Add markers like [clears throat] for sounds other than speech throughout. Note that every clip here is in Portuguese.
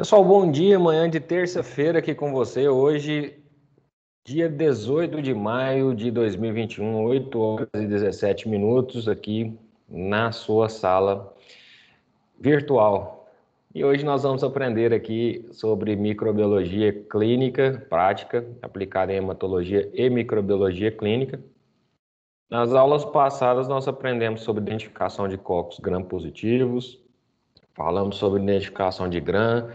Pessoal, bom dia, manhã de terça-feira aqui com você. Hoje, dia 18 de maio de 2021, 8 horas e 17 minutos, aqui na sua sala virtual. E hoje nós vamos aprender aqui sobre microbiologia clínica prática, aplicada em hematologia e microbiologia clínica. Nas aulas passadas, nós aprendemos sobre identificação de cocos gram-positivos, falamos sobre identificação de gram,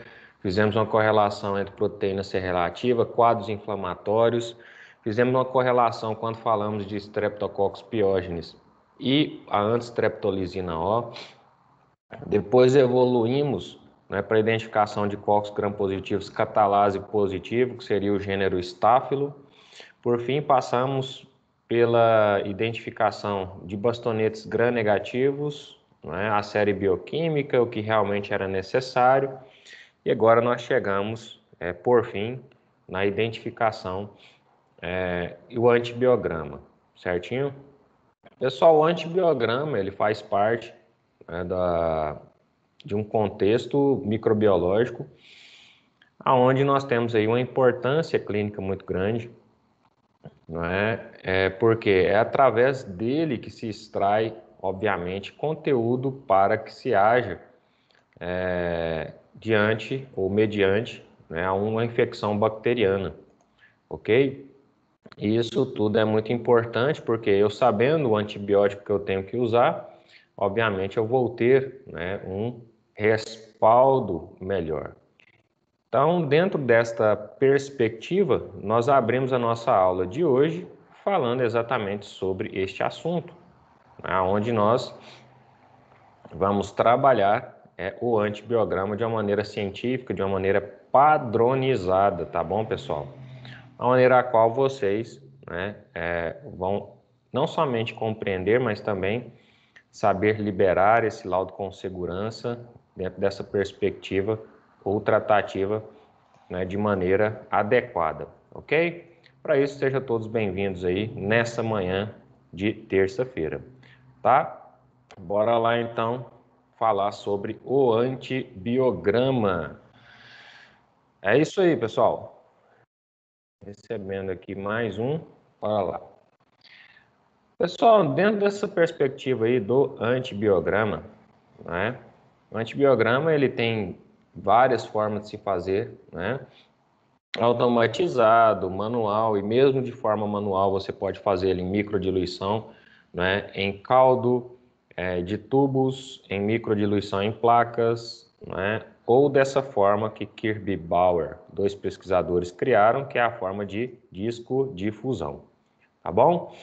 Fizemos uma correlação entre proteína C relativa, quadros inflamatórios. Fizemos uma correlação quando falamos de Streptococcus pyogenes e a antistreptolizina O. Depois evoluímos né, para a identificação de cocos gram-positivos catalase positivo, que seria o gênero Staphylo. Por fim, passamos pela identificação de bastonetes gram-negativos, né, a série bioquímica, o que realmente era necessário. E agora nós chegamos, é, por fim, na identificação é, e o antibiograma, certinho? Pessoal, o antibiograma ele faz parte né, da, de um contexto microbiológico aonde nós temos aí uma importância clínica muito grande, não é? é porque é através dele que se extrai, obviamente, conteúdo para que se haja é, diante ou mediante né, a uma infecção bacteriana, ok? Isso tudo é muito importante porque eu sabendo o antibiótico que eu tenho que usar, obviamente eu vou ter né, um respaldo melhor. Então, dentro desta perspectiva, nós abrimos a nossa aula de hoje falando exatamente sobre este assunto, né, onde nós vamos trabalhar é, o antibiograma de uma maneira científica, de uma maneira padronizada, tá bom, pessoal? A maneira a qual vocês né, é, vão não somente compreender, mas também saber liberar esse laudo com segurança dentro dessa perspectiva ou tratativa né, de maneira adequada, ok? Para isso, sejam todos bem-vindos aí nessa manhã de terça-feira, tá? Bora lá então falar sobre o antibiograma. É isso aí, pessoal. Recebendo aqui mais um. Bora lá. Pessoal, dentro dessa perspectiva aí do antibiograma, né? O antibiograma ele tem várias formas de se fazer, né? Automatizado, manual e mesmo de forma manual você pode fazer ele em microdiluição, né? Em caldo, é, de tubos em microdiluição em placas, né? ou dessa forma que Kirby Bauer, dois pesquisadores, criaram, que é a forma de disco difusão. Tá bom?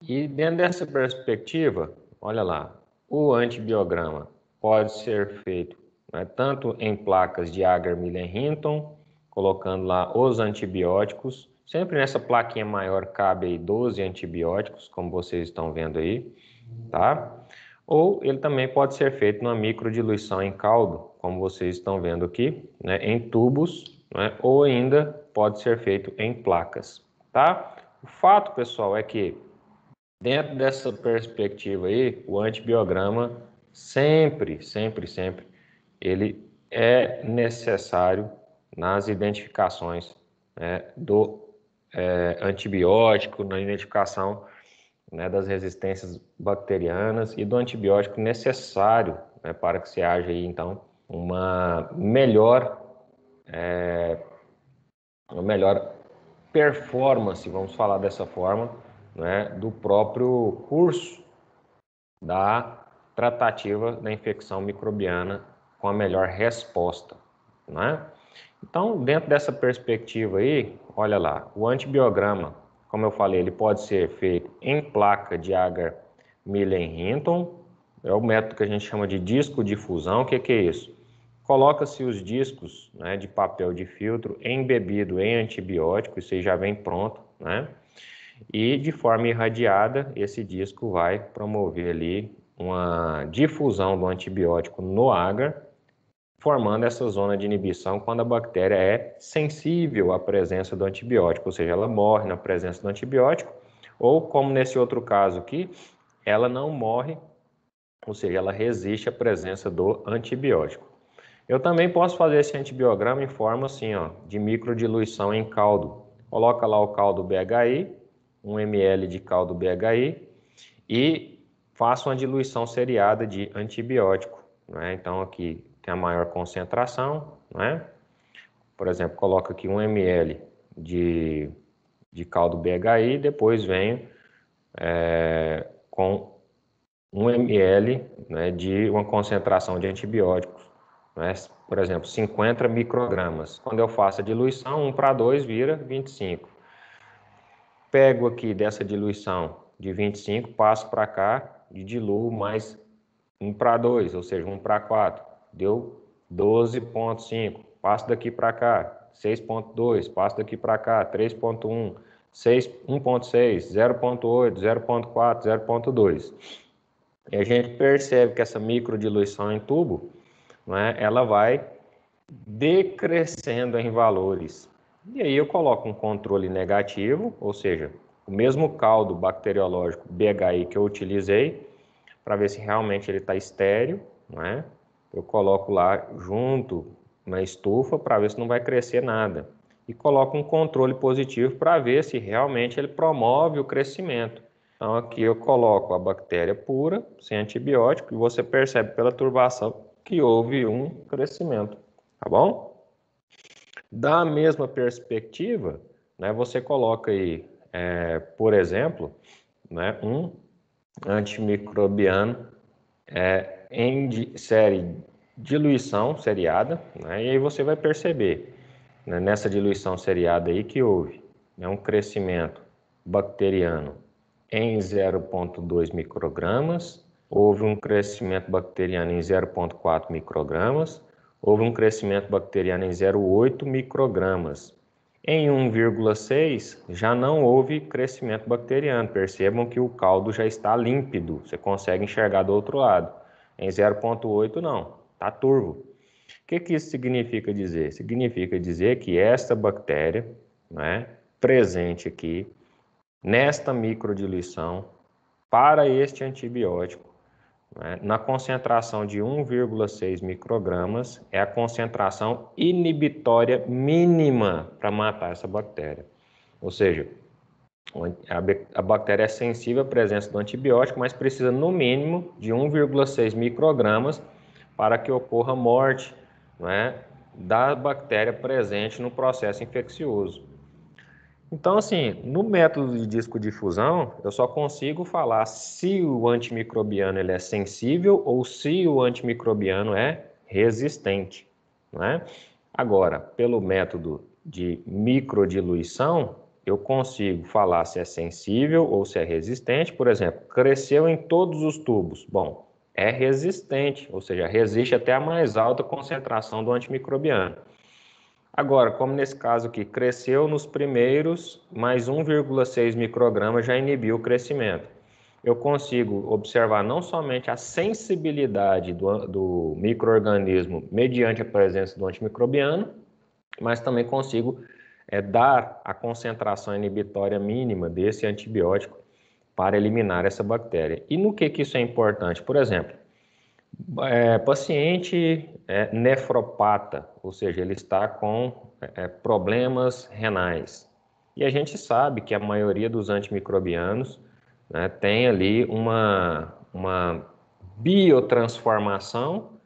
E dentro dessa perspectiva, olha lá, o antibiograma pode ser feito né, tanto em placas de Agar-Millen-Hinton, colocando lá os antibióticos. Sempre nessa plaquinha maior cabe aí 12 antibióticos, como vocês estão vendo aí tá? Ou ele também pode ser feito numa microdiluição em caldo, como vocês estão vendo aqui, né, em tubos, né, ou ainda pode ser feito em placas, tá? O fato, pessoal, é que dentro dessa perspectiva aí, o antibiograma sempre, sempre, sempre, ele é necessário nas identificações né, do é, antibiótico, na identificação né, das resistências bacterianas e do antibiótico necessário né, para que se haja aí, então uma melhor é, uma melhor performance, vamos falar dessa forma, né, do próprio curso da tratativa da infecção microbiana com a melhor resposta, né? Então, dentro dessa perspectiva aí, olha lá, o antibiograma como eu falei, ele pode ser feito em placa de agar Millen-Hinton, é o método que a gente chama de disco de fusão. O que, que é isso? Coloca-se os discos né, de papel de filtro embebido em antibiótico, isso aí já vem pronto, né? E de forma irradiada, esse disco vai promover ali uma difusão do antibiótico no agar formando essa zona de inibição quando a bactéria é sensível à presença do antibiótico, ou seja, ela morre na presença do antibiótico, ou como nesse outro caso aqui, ela não morre, ou seja, ela resiste à presença do antibiótico. Eu também posso fazer esse antibiograma em forma assim, ó, de microdiluição em caldo. Coloca lá o caldo BHI, 1 ml de caldo BHI e faço uma diluição seriada de antibiótico. Né? Então aqui tem a maior concentração, né? Por exemplo, coloco aqui 1 ml de, de caldo BHI, depois venho é, com 1 ml né, de uma concentração de antibióticos, né, por exemplo, 50 microgramas. Quando eu faço a diluição, 1 para 2 vira 25. Pego aqui dessa diluição de 25, passo para cá e diluo mais 1 para 2, ou seja, 1 para 4. Deu 12,5. Passo daqui para cá, 6,2. Passo daqui para cá, 3,1. 1.6, 0.8, 0.4, 0.2. E a gente percebe que essa microdiluição em tubo, né, ela vai decrescendo em valores. E aí eu coloco um controle negativo, ou seja, o mesmo caldo bacteriológico BHI que eu utilizei, para ver se realmente ele está estéreo, né? Eu coloco lá junto na estufa para ver se não vai crescer nada e coloco um controle positivo para ver se realmente ele promove o crescimento. Então aqui eu coloco a bactéria pura, sem antibiótico, e você percebe pela turbação que houve um crescimento, tá bom? Da mesma perspectiva, né, você coloca aí, é, por exemplo, né, um antimicrobiano é, em série diluição seriada, né, e aí você vai perceber né, nessa diluição seriada aí que houve né, um crescimento bacteriano em 0,2 microgramas, houve um crescimento bacteriano em 0,4 microgramas, houve um crescimento bacteriano em 0,8 microgramas. Em 1,6 já não houve crescimento bacteriano. Percebam que o caldo já está límpido, você consegue enxergar do outro lado. Em 0,8 não, está turvo. O que, que isso significa dizer? Significa dizer que esta bactéria, né, presente aqui, nesta microdiluição, para este antibiótico, né, na concentração de 1,6 microgramas, é a concentração inibitória mínima para matar essa bactéria. Ou seja, a bactéria é sensível à presença do antibiótico, mas precisa no mínimo de 1,6 microgramas para que ocorra morte né, da bactéria presente no processo infeccioso. Então, assim, no método de disco difusão, eu só consigo falar se o antimicrobiano ele é sensível ou se o antimicrobiano é resistente. Né? Agora, pelo método de microdiluição, eu consigo falar se é sensível ou se é resistente. Por exemplo, cresceu em todos os tubos. Bom, é resistente, ou seja, resiste até a mais alta concentração do antimicrobiano. Agora, como nesse caso aqui, cresceu nos primeiros, mais 1,6 microgramas já inibiu o crescimento. Eu consigo observar não somente a sensibilidade do, do microorganismo mediante a presença do antimicrobiano, mas também consigo é, dar a concentração inibitória mínima desse antibiótico para eliminar essa bactéria. E no que, que isso é importante? Por exemplo, é, paciente é, nefropata, ou seja, ele está com é, problemas renais. E a gente sabe que a maioria dos antimicrobianos né, tem ali uma, uma biotransformação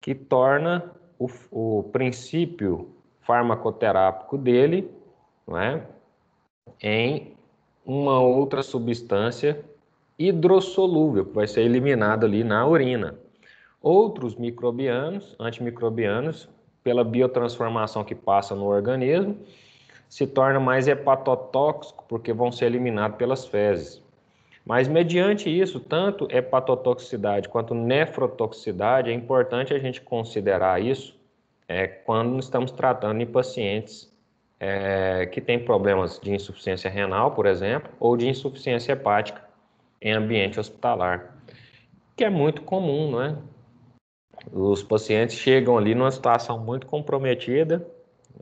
que torna o, o princípio farmacoterápico dele é, em uma outra substância hidrossolúvel, que vai ser eliminada ali na urina. Outros microbianos, antimicrobianos, pela biotransformação que passa no organismo, se torna mais hepatotóxico, porque vão ser eliminados pelas fezes. Mas, mediante isso, tanto hepatotoxicidade quanto nefrotoxicidade, é importante a gente considerar isso é, quando estamos tratando em pacientes é, que tem problemas de insuficiência renal, por exemplo, ou de insuficiência hepática em ambiente hospitalar, que é muito comum, não é? Os pacientes chegam ali numa situação muito comprometida,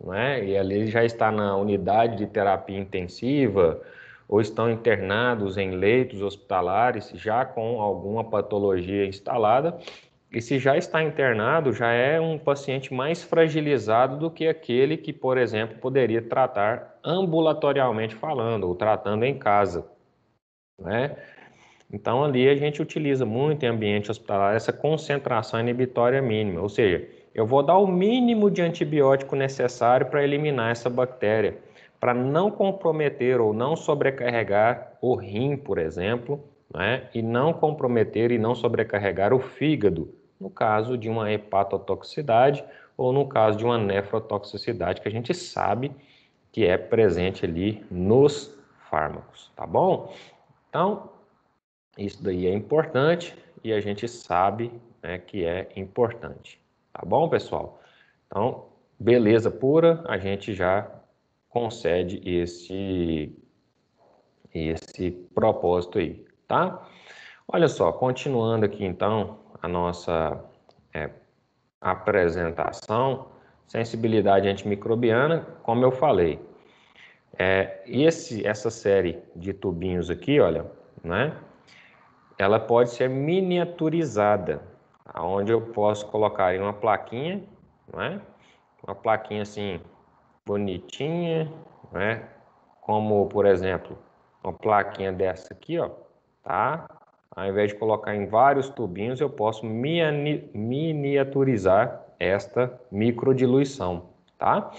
né? E ali já está na unidade de terapia intensiva ou estão internados em leitos hospitalares já com alguma patologia instalada E se já está internado, já é um paciente mais fragilizado do que aquele que, por exemplo, poderia tratar ambulatorialmente falando, ou tratando em casa. Né? Então, ali a gente utiliza muito em ambiente hospitalar essa concentração inibitória mínima, ou seja, eu vou dar o mínimo de antibiótico necessário para eliminar essa bactéria, para não comprometer ou não sobrecarregar o rim, por exemplo, né? e não comprometer e não sobrecarregar o fígado, no caso de uma hepatotoxicidade ou no caso de uma nefrotoxicidade, que a gente sabe que é presente ali nos fármacos, tá bom? Então, isso daí é importante e a gente sabe né, que é importante, tá bom, pessoal? Então, beleza pura, a gente já concede esse, esse propósito aí, tá? Olha só, continuando aqui então a nossa é, apresentação, sensibilidade antimicrobiana, como eu falei, é, esse, essa série de tubinhos aqui, olha, né? Ela pode ser miniaturizada, aonde eu posso colocar em uma plaquinha, né? Uma plaquinha assim bonitinha, né? Como, por exemplo, uma plaquinha dessa aqui, ó, tá? Ao invés de colocar em vários tubinhos, eu posso miniaturizar esta microdiluição, tá?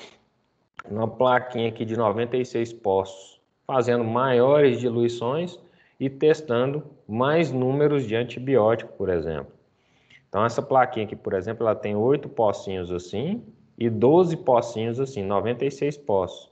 Uma plaquinha aqui de 96 poços, fazendo maiores diluições e testando mais números de antibiótico, por exemplo. Então, essa plaquinha aqui, por exemplo, ela tem oito pocinhos assim, e 12 pocinhos assim, 96 poços.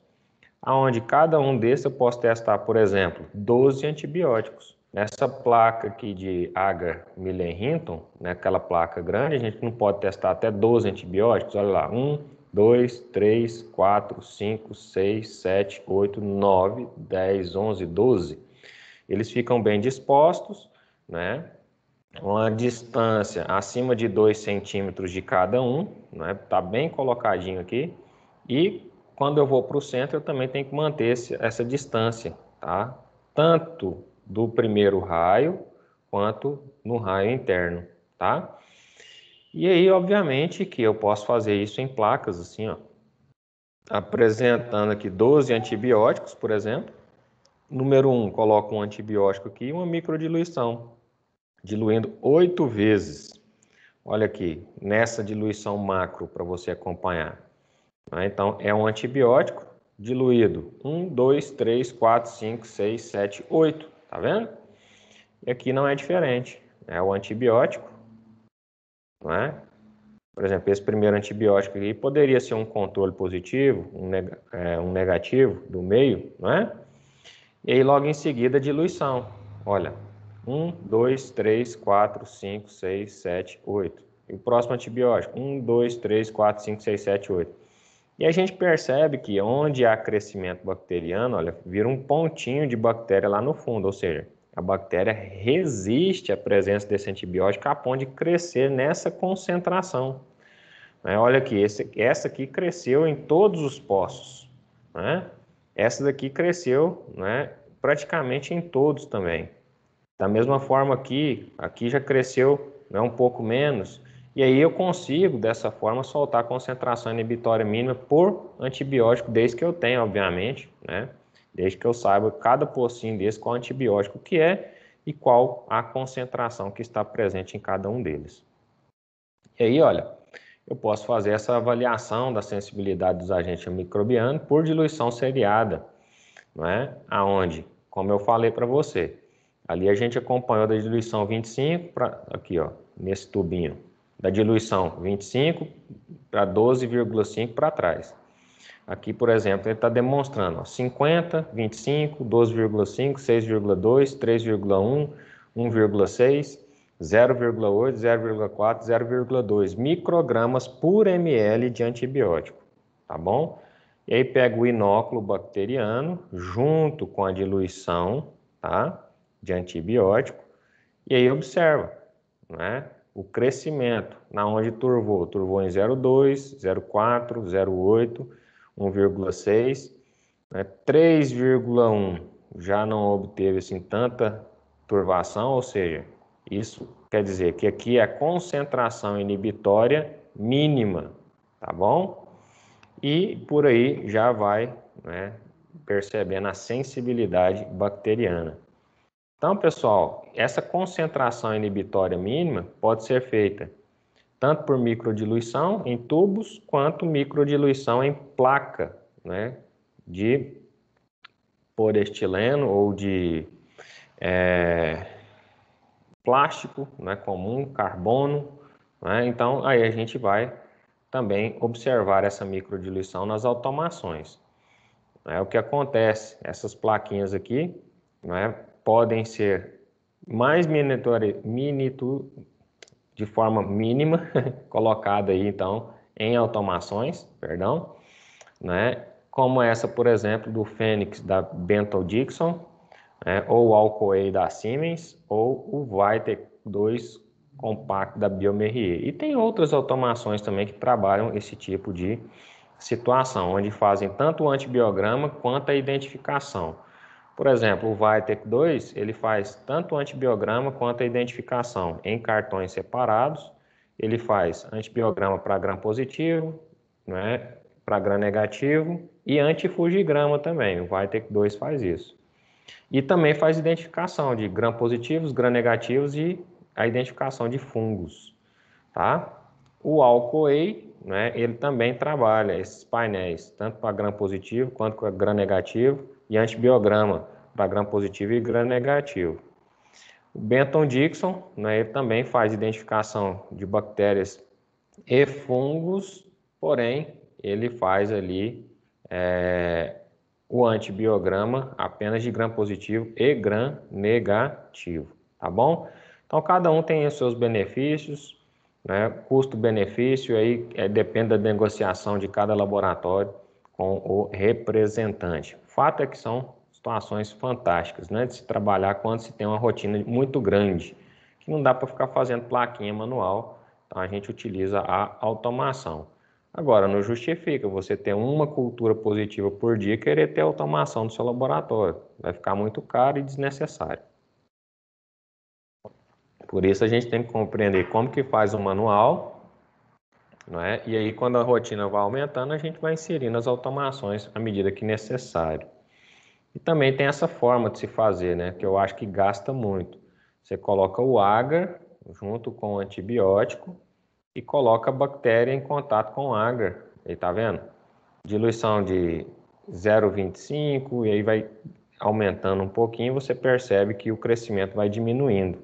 Aonde cada um desses eu posso testar, por exemplo, 12 antibióticos. Nessa placa aqui de Agar Millen Hinton, naquela placa grande, a gente não pode testar até 12 antibióticos. Olha lá, 1, 2, 3, 4, 5, 6, 7, 8, 9, 10, 11, 12. Eles ficam bem dispostos, né? uma distância acima de 2 centímetros de cada um, né? Tá bem colocadinho aqui. E quando eu vou para o centro, eu também tenho que manter esse, essa distância, tá? Tanto do primeiro raio quanto no raio interno, tá? E aí, obviamente, que eu posso fazer isso em placas, assim, ó. Apresentando aqui 12 antibióticos, por exemplo. Número 1, um, coloco um antibiótico aqui e uma microdiluição diluindo oito vezes. Olha aqui, nessa diluição macro para você acompanhar. Tá? Então, é um antibiótico diluído. 1, 2, 3, 4, 5, 6, 7, 8. Tá vendo? E aqui não é diferente. É o antibiótico. Não é? Por exemplo, esse primeiro antibiótico aqui poderia ser um controle positivo, um, é, um negativo do meio, não é? E aí logo em seguida diluição. Olha, 1, 2, 3, 4, 5, 6, 7, 8. E o próximo antibiótico? 1, 2, 3, 4, 5, 6, 7, 8. E a gente percebe que onde há crescimento bacteriano, olha, vira um pontinho de bactéria lá no fundo, ou seja, a bactéria resiste à presença desse antibiótico a ponto de crescer nessa concentração. Né? Olha aqui, esse, essa aqui cresceu em todos os poços. Né? Essa daqui cresceu né, praticamente em todos também. Da mesma forma aqui, aqui já cresceu né, um pouco menos, e aí eu consigo, dessa forma, soltar a concentração inibitória mínima por antibiótico, desde que eu tenha, obviamente, né? Desde que eu saiba cada pocinho desse qual antibiótico que é e qual a concentração que está presente em cada um deles. E aí, olha, eu posso fazer essa avaliação da sensibilidade dos agentes microbianos por diluição seriada, não é? Aonde, como eu falei para você, Ali a gente acompanhou da diluição 25 para aqui, ó, nesse tubinho, da diluição 25 para 12,5 para trás. Aqui, por exemplo, ele está demonstrando ó, 50, 25, 12,5, 6,2, 3,1, 1,6, 0,8, 0,4, 0,2 microgramas por ml de antibiótico, tá bom? E aí pega o inóculo bacteriano junto com a diluição, tá? de antibiótico, e aí observa né, o crescimento, na onde turvou, turvou em 0,2, 0,4, 0,8, 1,6, né, 3,1 já não obteve assim tanta turvação, ou seja, Isso quer dizer que aqui é a concentração inibitória mínima, tá bom? E por aí já vai né, percebendo a sensibilidade bacteriana. Então, pessoal, essa concentração inibitória mínima pode ser feita tanto por microdiluição em tubos, quanto microdiluição em placa, né, de poliestileno ou de é, plástico né, comum, carbono. Né, então, aí a gente vai também observar essa microdiluição nas automações. É, o que acontece, essas plaquinhas aqui né, podem ser mais miniatur, de forma mínima, [laughs] colocada aí então em automações, perdão, né? como essa, por exemplo, do Fênix da Benton Dixon, né? ou o Alcoa da Siemens, ou o Vitec 2 compacto da Biomerrier. E tem outras automações também que trabalham esse tipo de situação, onde fazem tanto o antibiograma quanto a identificação. Por exemplo, o Vitec 2, ele faz tanto o antibiograma quanto a identificação em cartões separados. Ele faz antibiograma para gram positivo, né, para gram negativo e antifugigrama também. O Vitec 2 faz isso. E também faz identificação de gram positivos, gram negativos e a identificação de fungos, tá? O Alcoa, né, ele também trabalha esses painéis, tanto para gram positivo quanto para gram negativo, e antibiograma para gram positivo e gram negativo. O Benton Dixon, né, ele também faz identificação de bactérias e fungos, porém ele faz ali é, o antibiograma apenas de gram positivo e gram negativo, tá bom? Então cada um tem os seus benefícios, né? Custo-benefício aí é, depende da negociação de cada laboratório com o representante. Fato é que são situações fantásticas, né? De se trabalhar quando se tem uma rotina muito grande, que não dá para ficar fazendo plaquinha manual, então a gente utiliza a automação. Agora, não justifica você ter uma cultura positiva por dia e querer ter automação no seu laboratório. Vai ficar muito caro e desnecessário. Por isso a gente tem que compreender como que faz o manual não é? E aí, quando a rotina vai aumentando, a gente vai inserindo as automações à medida que necessário. E também tem essa forma de se fazer, né? Que eu acho que gasta muito. Você coloca o agar junto com o antibiótico e coloca a bactéria em contato com o agar. Aí tá vendo? Diluição de 0,25 e aí vai aumentando um pouquinho, você percebe que o crescimento vai diminuindo.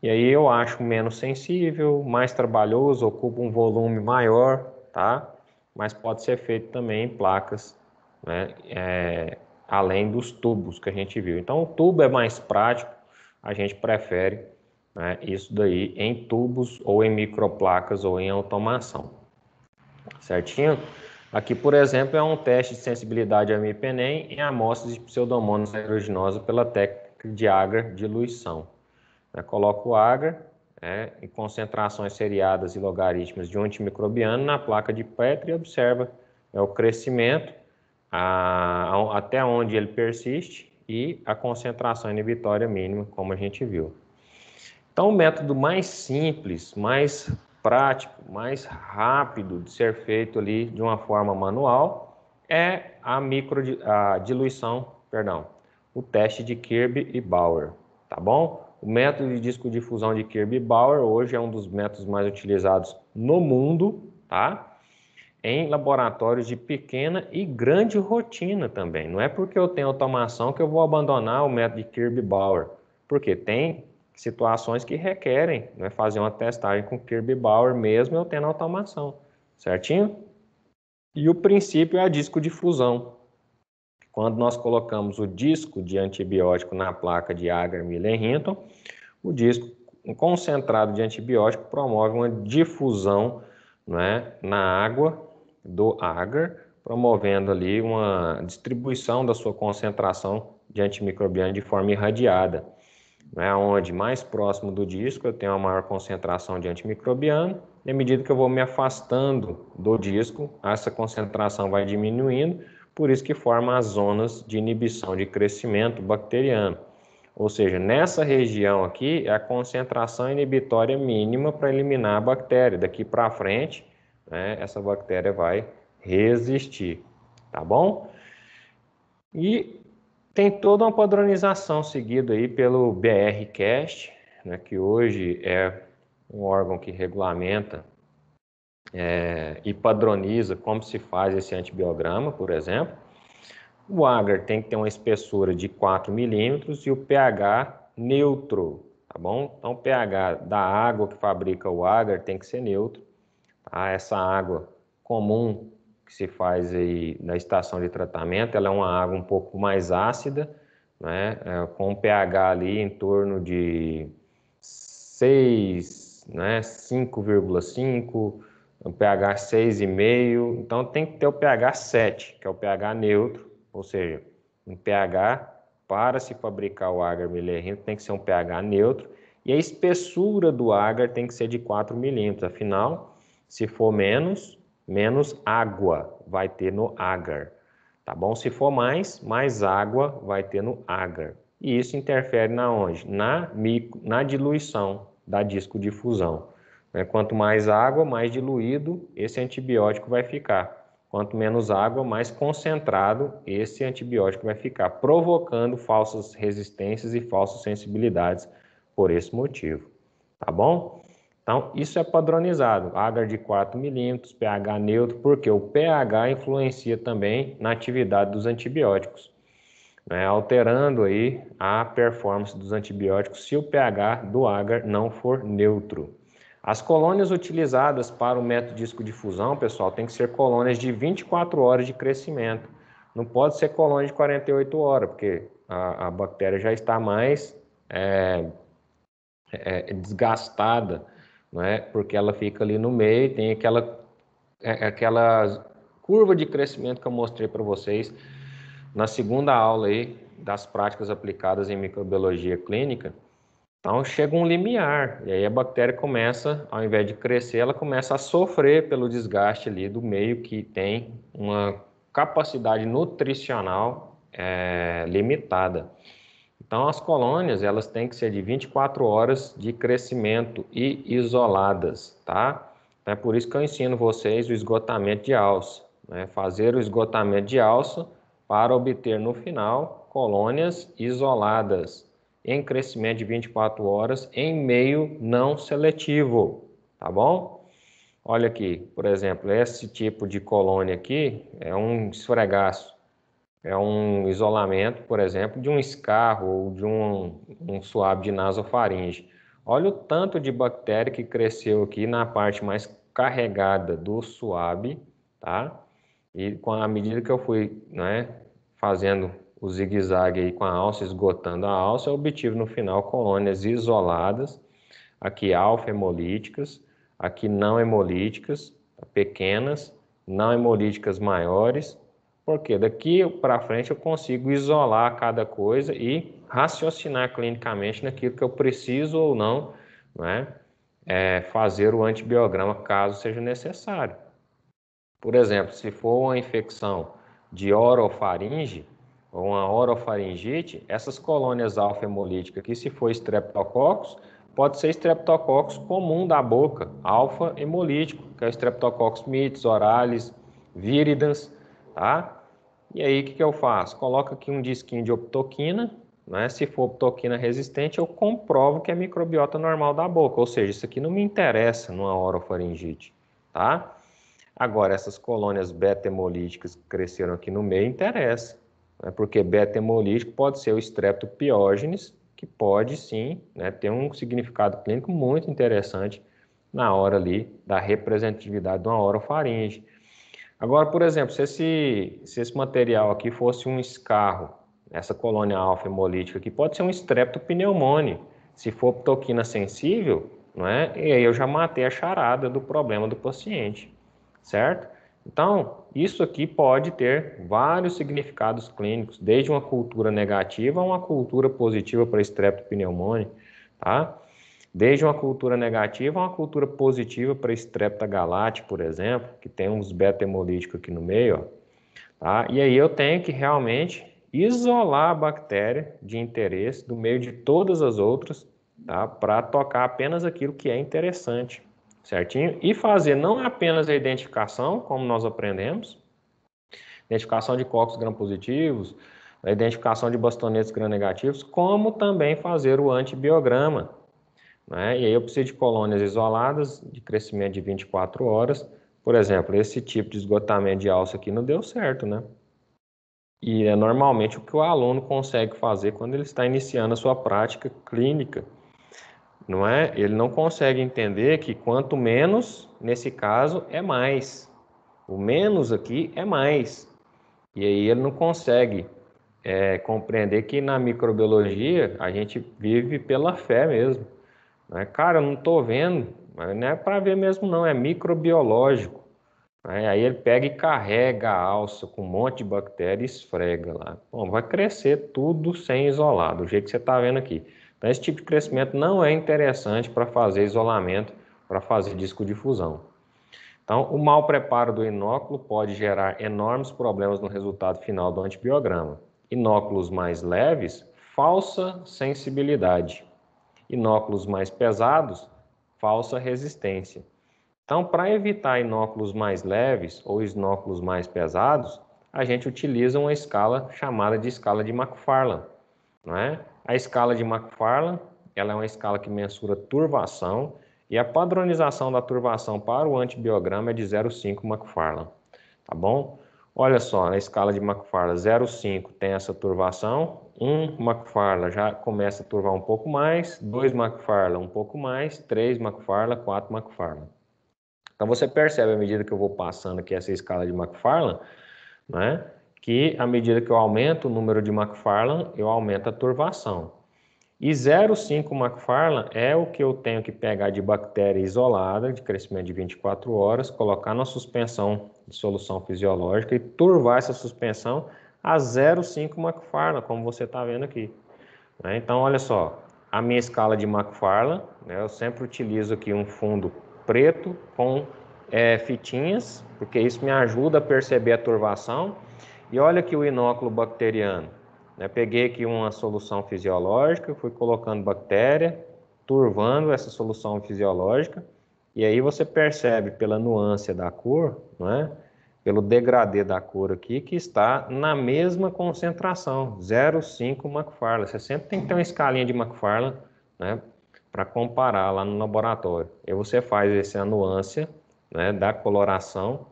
E aí eu acho menos sensível, mais trabalhoso, ocupa um volume maior, tá? Mas pode ser feito também em placas, né? É, além dos tubos que a gente viu. Então o tubo é mais prático, a gente prefere né, isso daí em tubos ou em microplacas ou em automação. Certinho? Aqui, por exemplo, é um teste de sensibilidade a mipenem em amostras de pseudomonas aeruginosa pela técnica de agar diluição. Né? Coloca o agar né, em concentrações seriadas e logarítmicas de um antimicrobiano na placa de Petri e observa é, o crescimento a, a, até onde ele persiste e a concentração inibitória mínima, como a gente viu. Então, o método mais simples, mais prático, mais rápido de ser feito ali de uma forma manual é a micro a diluição, perdão, o teste de Kirby e Bauer, tá bom? O método de disco de fusão de Kirby-Bauer hoje é um dos métodos mais utilizados no mundo, tá? Em laboratórios de pequena e grande rotina também. Não é porque eu tenho automação que eu vou abandonar o método de Kirby-Bauer, porque tem situações que requerem né, fazer uma testagem com Kirby-Bauer mesmo eu tendo automação, certinho? E o princípio é a disco de fusão. Quando nós colocamos o disco de antibiótico na placa de Agar Miller Hinton, o disco concentrado de antibiótico promove uma difusão né, na água do agar, promovendo ali uma distribuição da sua concentração de antimicrobiano de forma irradiada, né, onde mais próximo do disco eu tenho uma maior concentração de antimicrobiano, e à medida que eu vou me afastando do disco, essa concentração vai diminuindo, por isso que forma as zonas de inibição de crescimento bacteriano. Ou seja, nessa região aqui é a concentração inibitória mínima para eliminar a bactéria. Daqui para frente, né, essa bactéria vai resistir, tá bom? E tem toda uma padronização seguida aí pelo BRCast, né, que hoje é um órgão que regulamenta é, e padroniza como se faz esse antibiograma, por exemplo. O agar tem que ter uma espessura de 4 milímetros e o pH neutro, tá bom? Então, o pH da água que fabrica o agar tem que ser neutro. Tá? Essa água comum que se faz aí na estação de tratamento, ela é uma água um pouco mais ácida, né? É, com um pH ali em torno de 6, né? 5,5, um pH 6,5. Então, tem que ter o pH 7, que é o pH neutro ou seja, um pH para se fabricar o agar milerrino tem que ser um pH neutro e a espessura do agar tem que ser de 4 milímetros. Afinal, se for menos, menos água vai ter no agar. Tá bom? Se for mais, mais água vai ter no agar. E isso interfere na onde? Na, micro, na diluição da disco difusão. Né? Quanto mais água, mais diluído esse antibiótico vai ficar. Quanto menos água, mais concentrado esse antibiótico vai ficar, provocando falsas resistências e falsas sensibilidades por esse motivo. Tá bom? Então, isso é padronizado. Agar de 4 milímetros, pH neutro, porque o pH influencia também na atividade dos antibióticos, né? alterando aí a performance dos antibióticos se o pH do agar não for neutro. As colônias utilizadas para o método disco de fusão, pessoal, tem que ser colônias de 24 horas de crescimento. Não pode ser colônia de 48 horas, porque a, a bactéria já está mais é, é, desgastada, não é? porque ela fica ali no meio, tem aquela, é, aquela curva de crescimento que eu mostrei para vocês na segunda aula aí das práticas aplicadas em microbiologia clínica. Então chega um limiar, e aí a bactéria começa, ao invés de crescer, ela começa a sofrer pelo desgaste ali do meio que tem uma capacidade nutricional é, limitada. Então as colônias elas têm que ser de 24 horas de crescimento e isoladas, tá? É por isso que eu ensino vocês o esgotamento de alça, né? fazer o esgotamento de alça para obter no final colônias isoladas, em crescimento de 24 horas em meio não seletivo, tá bom? Olha aqui, por exemplo, esse tipo de colônia aqui é um esfregaço, é um isolamento, por exemplo, de um escarro ou de um, um suave de nasofaringe. Olha o tanto de bactéria que cresceu aqui na parte mais carregada do suave, tá? E com a medida que eu fui né, fazendo o zigue-zague aí com a alça, esgotando a alça, eu obtive no final colônias isoladas, aqui alfa-hemolíticas, aqui não hemolíticas, pequenas, não hemolíticas maiores, porque daqui para frente eu consigo isolar cada coisa e raciocinar clinicamente naquilo que eu preciso ou não, né, é, fazer o antibiograma caso seja necessário. Por exemplo, se for uma infecção de orofaringe, ou uma orofaringite, essas colônias alfa-hemolíticas aqui, se for streptococcus, pode ser streptococcus comum da boca, alfa-hemolítico, que é streptococcus mites, oralis, viridans, tá? E aí, o que, que eu faço? Coloco aqui um disquinho de optoquina, né? Se for optoquina resistente, eu comprovo que é microbiota normal da boca, ou seja, isso aqui não me interessa numa orofaringite, tá? Agora, essas colônias beta-hemolíticas que cresceram aqui no meio, interessa né, porque beta-hemolítico pode ser o streptopiógenes, que pode sim né, ter um significado clínico muito interessante na hora ali da representatividade de uma orofaringe. Agora, por exemplo, se esse, se esse material aqui fosse um escarro, essa colônia alfa-hemolítica aqui, pode ser um streptopneumone. Se for toquina sensível, não é? E aí eu já matei a charada do problema do paciente, certo? Então, isso aqui pode ter vários significados clínicos, desde uma cultura negativa a uma cultura positiva para streptopneumônia, tá? Desde uma cultura negativa a uma cultura positiva para streptogalate, por exemplo, que tem uns beta-hemolíticos aqui no meio, ó, tá? E aí eu tenho que realmente isolar a bactéria de interesse do meio de todas as outras, tá? Para tocar apenas aquilo que é interessante, certinho? E fazer não apenas a identificação, como nós aprendemos, identificação de cocos gram-positivos, a identificação de bastonetes gram-negativos, como também fazer o antibiograma. Né? E aí eu preciso de colônias isoladas, de crescimento de 24 horas. Por exemplo, esse tipo de esgotamento de alça aqui não deu certo, né? E é normalmente o que o aluno consegue fazer quando ele está iniciando a sua prática clínica. Não é? Ele não consegue entender que quanto menos, nesse caso, é mais. O menos aqui é mais. E aí ele não consegue é, compreender que na microbiologia a gente vive pela fé mesmo. Né? Cara, eu não estou vendo, não é para ver mesmo não, é microbiológico. Né? Aí ele pega e carrega a alça com um monte de bactéria e esfrega lá. Bom, vai crescer tudo sem isolar, do jeito que você está vendo aqui. Então esse tipo de crescimento não é interessante para fazer isolamento, para fazer disco de fusão. Então, o mau preparo do inóculo pode gerar enormes problemas no resultado final do antibiograma. Inóculos mais leves, falsa sensibilidade. Inóculos mais pesados, falsa resistência. Então, para evitar inóculos mais leves ou inóculos mais pesados, a gente utiliza uma escala chamada de escala de McFarland. Não é? A escala de McFarland ela é uma escala que mensura turvação e a padronização da turvação para o antibiograma é de 0,5 McFarland. Tá bom? Olha só, na escala de McFarland 0,5 tem essa turvação, 1 McFarland já começa a turvar um pouco mais, 2 McFarland um pouco mais, 3 McFarland, 4 McFarland. Então você percebe à medida que eu vou passando aqui essa escala de McFarland, né, que à medida que eu aumento o número de McFarland, eu aumento a turvação. E 0,5 McFarland é o que eu tenho que pegar de bactéria isolada, de crescimento de 24 horas, colocar na suspensão de solução fisiológica e turvar essa suspensão a 0,5 McFarland, como você está vendo aqui. Né? Então, olha só, a minha escala de McFarland, né, eu sempre utilizo aqui um fundo preto com é, fitinhas, porque isso me ajuda a perceber a turvação. E olha aqui o inóculo bacteriano. Né? Peguei aqui uma solução fisiológica, fui colocando bactéria, turvando essa solução fisiológica, e aí você percebe pela nuance da cor, não é? pelo degradê da cor aqui, que está na mesma concentração, 0,5 McFarland. Você sempre tem que ter uma escalinha de McFarland né, para comparar lá no laboratório. E você faz essa nuance né, da coloração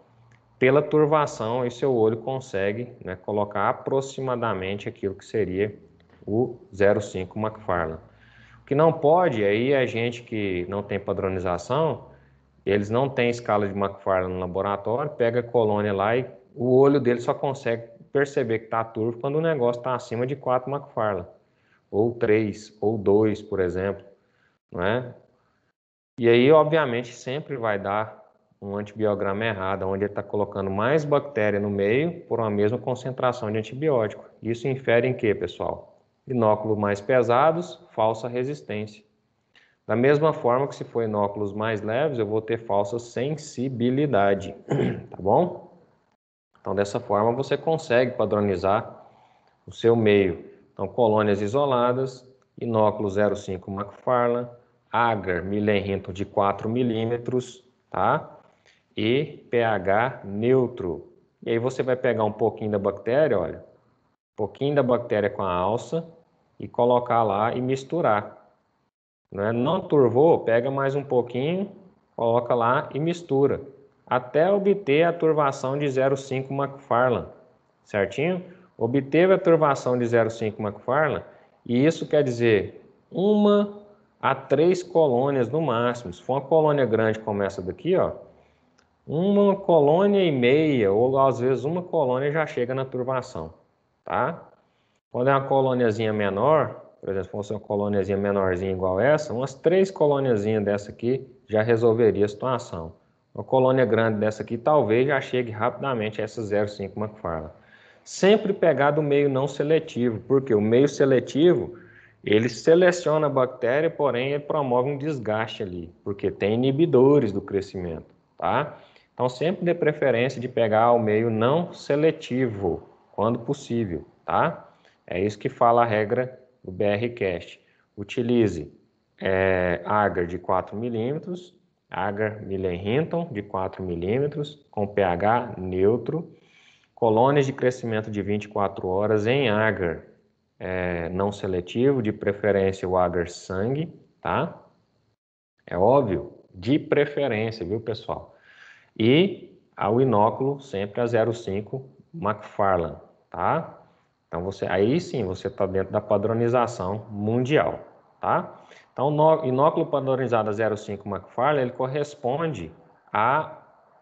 pela turvação, seu olho consegue né, colocar aproximadamente aquilo que seria o 0,5 McFarland. O que não pode, aí a gente que não tem padronização, eles não têm escala de McFarland no laboratório, pega a colônia lá e o olho dele só consegue perceber que está turvo quando o negócio está acima de 4 McFarland, ou 3, ou 2, por exemplo, não é? E aí, obviamente, sempre vai dar um antibiograma errado, onde ele está colocando mais bactéria no meio por uma mesma concentração de antibiótico. Isso infere em quê, pessoal? Inóculos mais pesados, falsa resistência. Da mesma forma que se for inóculos mais leves, eu vou ter falsa sensibilidade, [clears throat] tá bom? Então, dessa forma, você consegue padronizar o seu meio. Então, colônias isoladas, inóculo 0,5 McFarland, agar Millenhinton de 4 milímetros, tá? E pH neutro. E aí você vai pegar um pouquinho da bactéria, olha, um pouquinho da bactéria com a alça e colocar lá e misturar. Não, é? não turvou, pega mais um pouquinho, coloca lá e mistura, até obter a turvação de 0,5 McFarland, certinho? Obteve a turvação de 0,5 McFarland, e isso quer dizer uma a três colônias no máximo. Se for uma colônia grande como essa daqui, ó, uma colônia e meia, ou às vezes uma colônia já chega na turbação, tá? Quando é uma colôniazinha menor, por exemplo, se fosse uma colôniazinha menorzinha igual essa, umas três colôniazinhas dessa aqui já resolveria a situação. Uma colônia grande dessa aqui talvez já chegue rapidamente a essa 0,5 McFarland. Sempre pegar do meio não seletivo, porque o meio seletivo ele seleciona a bactéria, porém ele promove um desgaste ali, porque tem inibidores do crescimento, tá? Então, sempre dê preferência de pegar o meio não seletivo, quando possível, tá? É isso que fala a regra do BRCast. Utilize é, agar de 4 milímetros, agar Miller-Hinton de 4 milímetros, com pH neutro, colônias de crescimento de 24 horas em agar é, não seletivo, de preferência o agar sangue, tá? É óbvio, de preferência, viu, pessoal? E ao inóculo sempre a 0,5 McFarland, tá? Então você, aí sim você está dentro da padronização mundial, tá? Então o inóculo padronizado a 0,5 McFarland ele corresponde a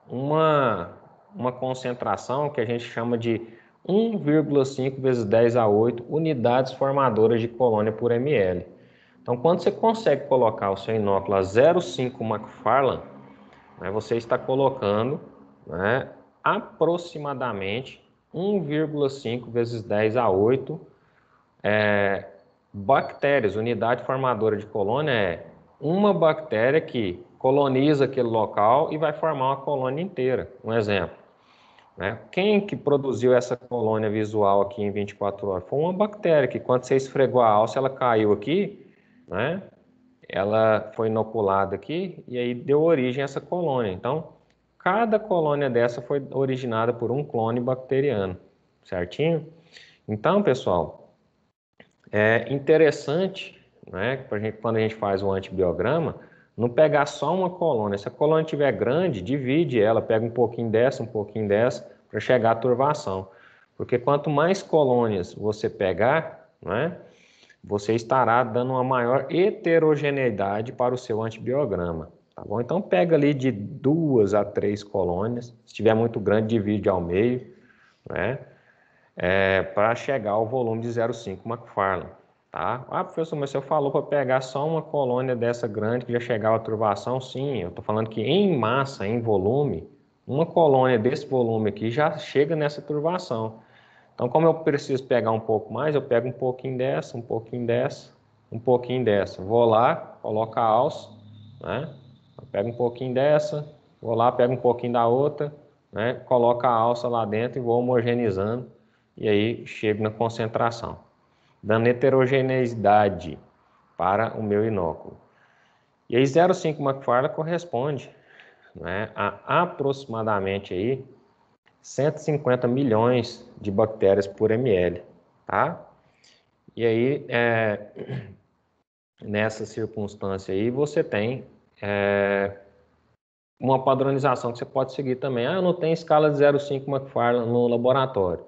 uma uma concentração que a gente chama de 1,5 vezes 10 a 8 unidades formadoras de colônia por ml. Então, quando você consegue colocar o seu inóculo a 0,5 McFarland, né, você está colocando né, aproximadamente 1,5 vezes 10 a 8 é, bactérias. Unidade formadora de colônia é uma bactéria que coloniza aquele local e vai formar uma colônia inteira. Um exemplo. Né? Quem que produziu essa colônia visual aqui em 24 horas? Foi uma bactéria que quando você esfregou a alça, ela caiu aqui, né? Ela foi inoculada aqui e aí deu origem a essa colônia. Então, cada colônia dessa foi originada por um clone bacteriano, certinho? Então, pessoal, é interessante, né, gente, quando a gente faz o antibiograma, não pegar só uma colônia. Se a colônia estiver grande, divide ela, pega um pouquinho dessa, um pouquinho dessa, para chegar à turvação. Porque quanto mais colônias você pegar, né, você estará dando uma maior heterogeneidade para o seu antibiograma. Tá bom? Então pega ali de duas a três colônias, se estiver muito grande, divide ao meio, né? É, para chegar ao volume de 0,5 McFarlane. Tá? Ah, professor, mas você falou para pegar só uma colônia dessa grande que já chegava à turvação? Sim, eu estou falando que em massa, em volume, uma colônia desse volume aqui já chega nessa turvação. Então, como eu preciso pegar um pouco mais, eu pego um pouquinho dessa, um pouquinho dessa, um pouquinho dessa. Vou lá, coloco a alça, né? Eu pego um pouquinho dessa, vou lá, pego um pouquinho da outra, né? Coloco a alça lá dentro e vou homogeneizando. E aí chego na concentração, dando heterogeneidade para o meu inóculo. E aí 0,5 McFarlane corresponde né, a aproximadamente aí 150 milhões de bactérias por ml, tá? E aí, é, [clears throat] nessa circunstância aí, você tem é, uma padronização que você pode seguir também. Ah, não tem escala de 0,5 McFarlane no laboratório.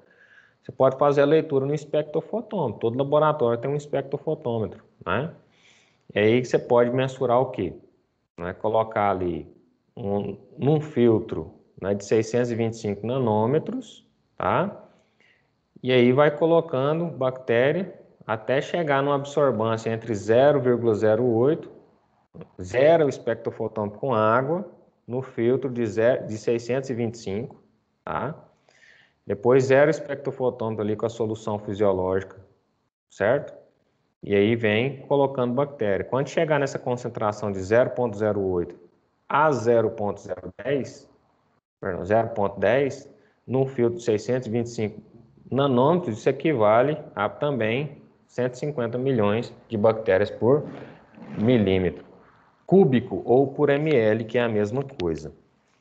Você pode fazer a leitura no espectrofotômetro. Todo laboratório tem um espectrofotômetro, né? E aí você pode mensurar o quê? Né? Colocar ali um, num filtro né, de 625 nanômetros, tá? E aí vai colocando bactéria até chegar numa absorbância entre 0,08, zero espectrofotômetro com água, no filtro de, zero, de 625, tá? Depois zero espectrofotômetro ali com a solução fisiológica, certo? E aí vem colocando bactéria. Quando chegar nessa concentração de 0,08 a 0,010, perdão, 0,10, num filtro de 625 nanômetros, isso equivale a também 150 milhões de bactérias por milímetro cúbico ou por ml, que é a mesma coisa,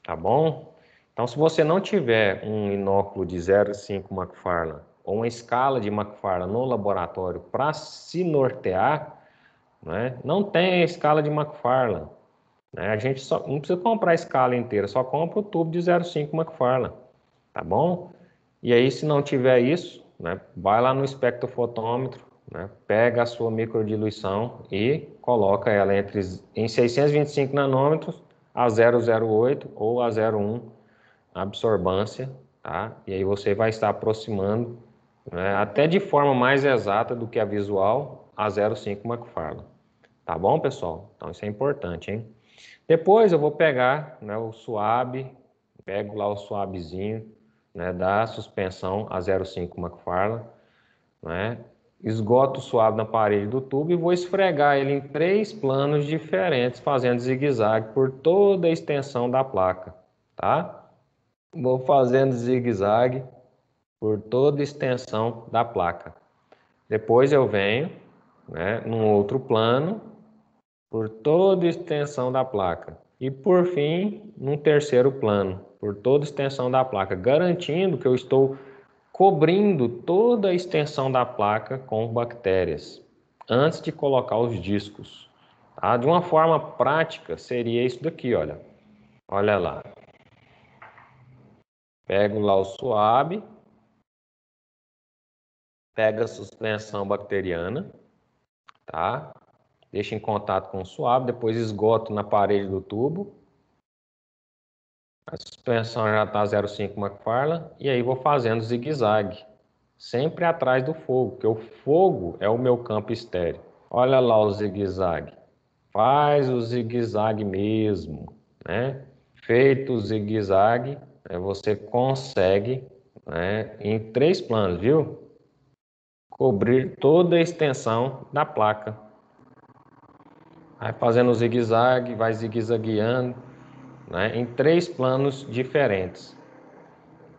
tá bom? Então, se você não tiver um inóculo de 0,5 McFarlane ou uma escala de McFarlane no laboratório para se nortear, né, não tem a escala de McFarlane. Né? A gente só, não precisa comprar a escala inteira, só compra o tubo de 0,5 McFarlane, tá bom? E aí, se não tiver isso, né, vai lá no espectrofotômetro, né, pega a sua microdiluição e coloca ela entre em 625 nanômetros a 0,08 ou a 0,1 absorbância, tá? E aí você vai estar aproximando, né, até de forma mais exata do que a visual, a 0,5 McFarlane. Tá bom, pessoal? Então isso é importante, hein? Depois eu vou pegar né, o suave, pego lá o suavezinho né, da suspensão a 0,5 McFarlane, né, esgoto o suave na parede do tubo e vou esfregar ele em três planos diferentes, fazendo zigue-zague por toda a extensão da placa, tá? Vou fazendo zigue-zague por toda extensão da placa. Depois eu venho, né, num outro plano, por toda extensão da placa. E por fim, num terceiro plano, por toda extensão da placa, garantindo que eu estou cobrindo toda a extensão da placa com bactérias, antes de colocar os discos. Tá? De uma forma prática, seria isso daqui, olha. Olha lá. Pego lá o suave, pega a suspensão bacteriana, tá? Deixa em contato com o suave, depois esgoto na parede do tubo. A suspensão já está 0,5 McFarlane e aí vou fazendo zigue-zague, sempre atrás do fogo, porque o fogo é o meu campo estéreo. Olha lá o zigue-zague. Faz o zigue-zague mesmo, né? Feito o zigue-zague, né, você consegue, né, em três planos, viu? Cobrir toda a extensão da placa. Vai fazendo o zigue-zague, vai zigue-zagueando, né, em três planos diferentes.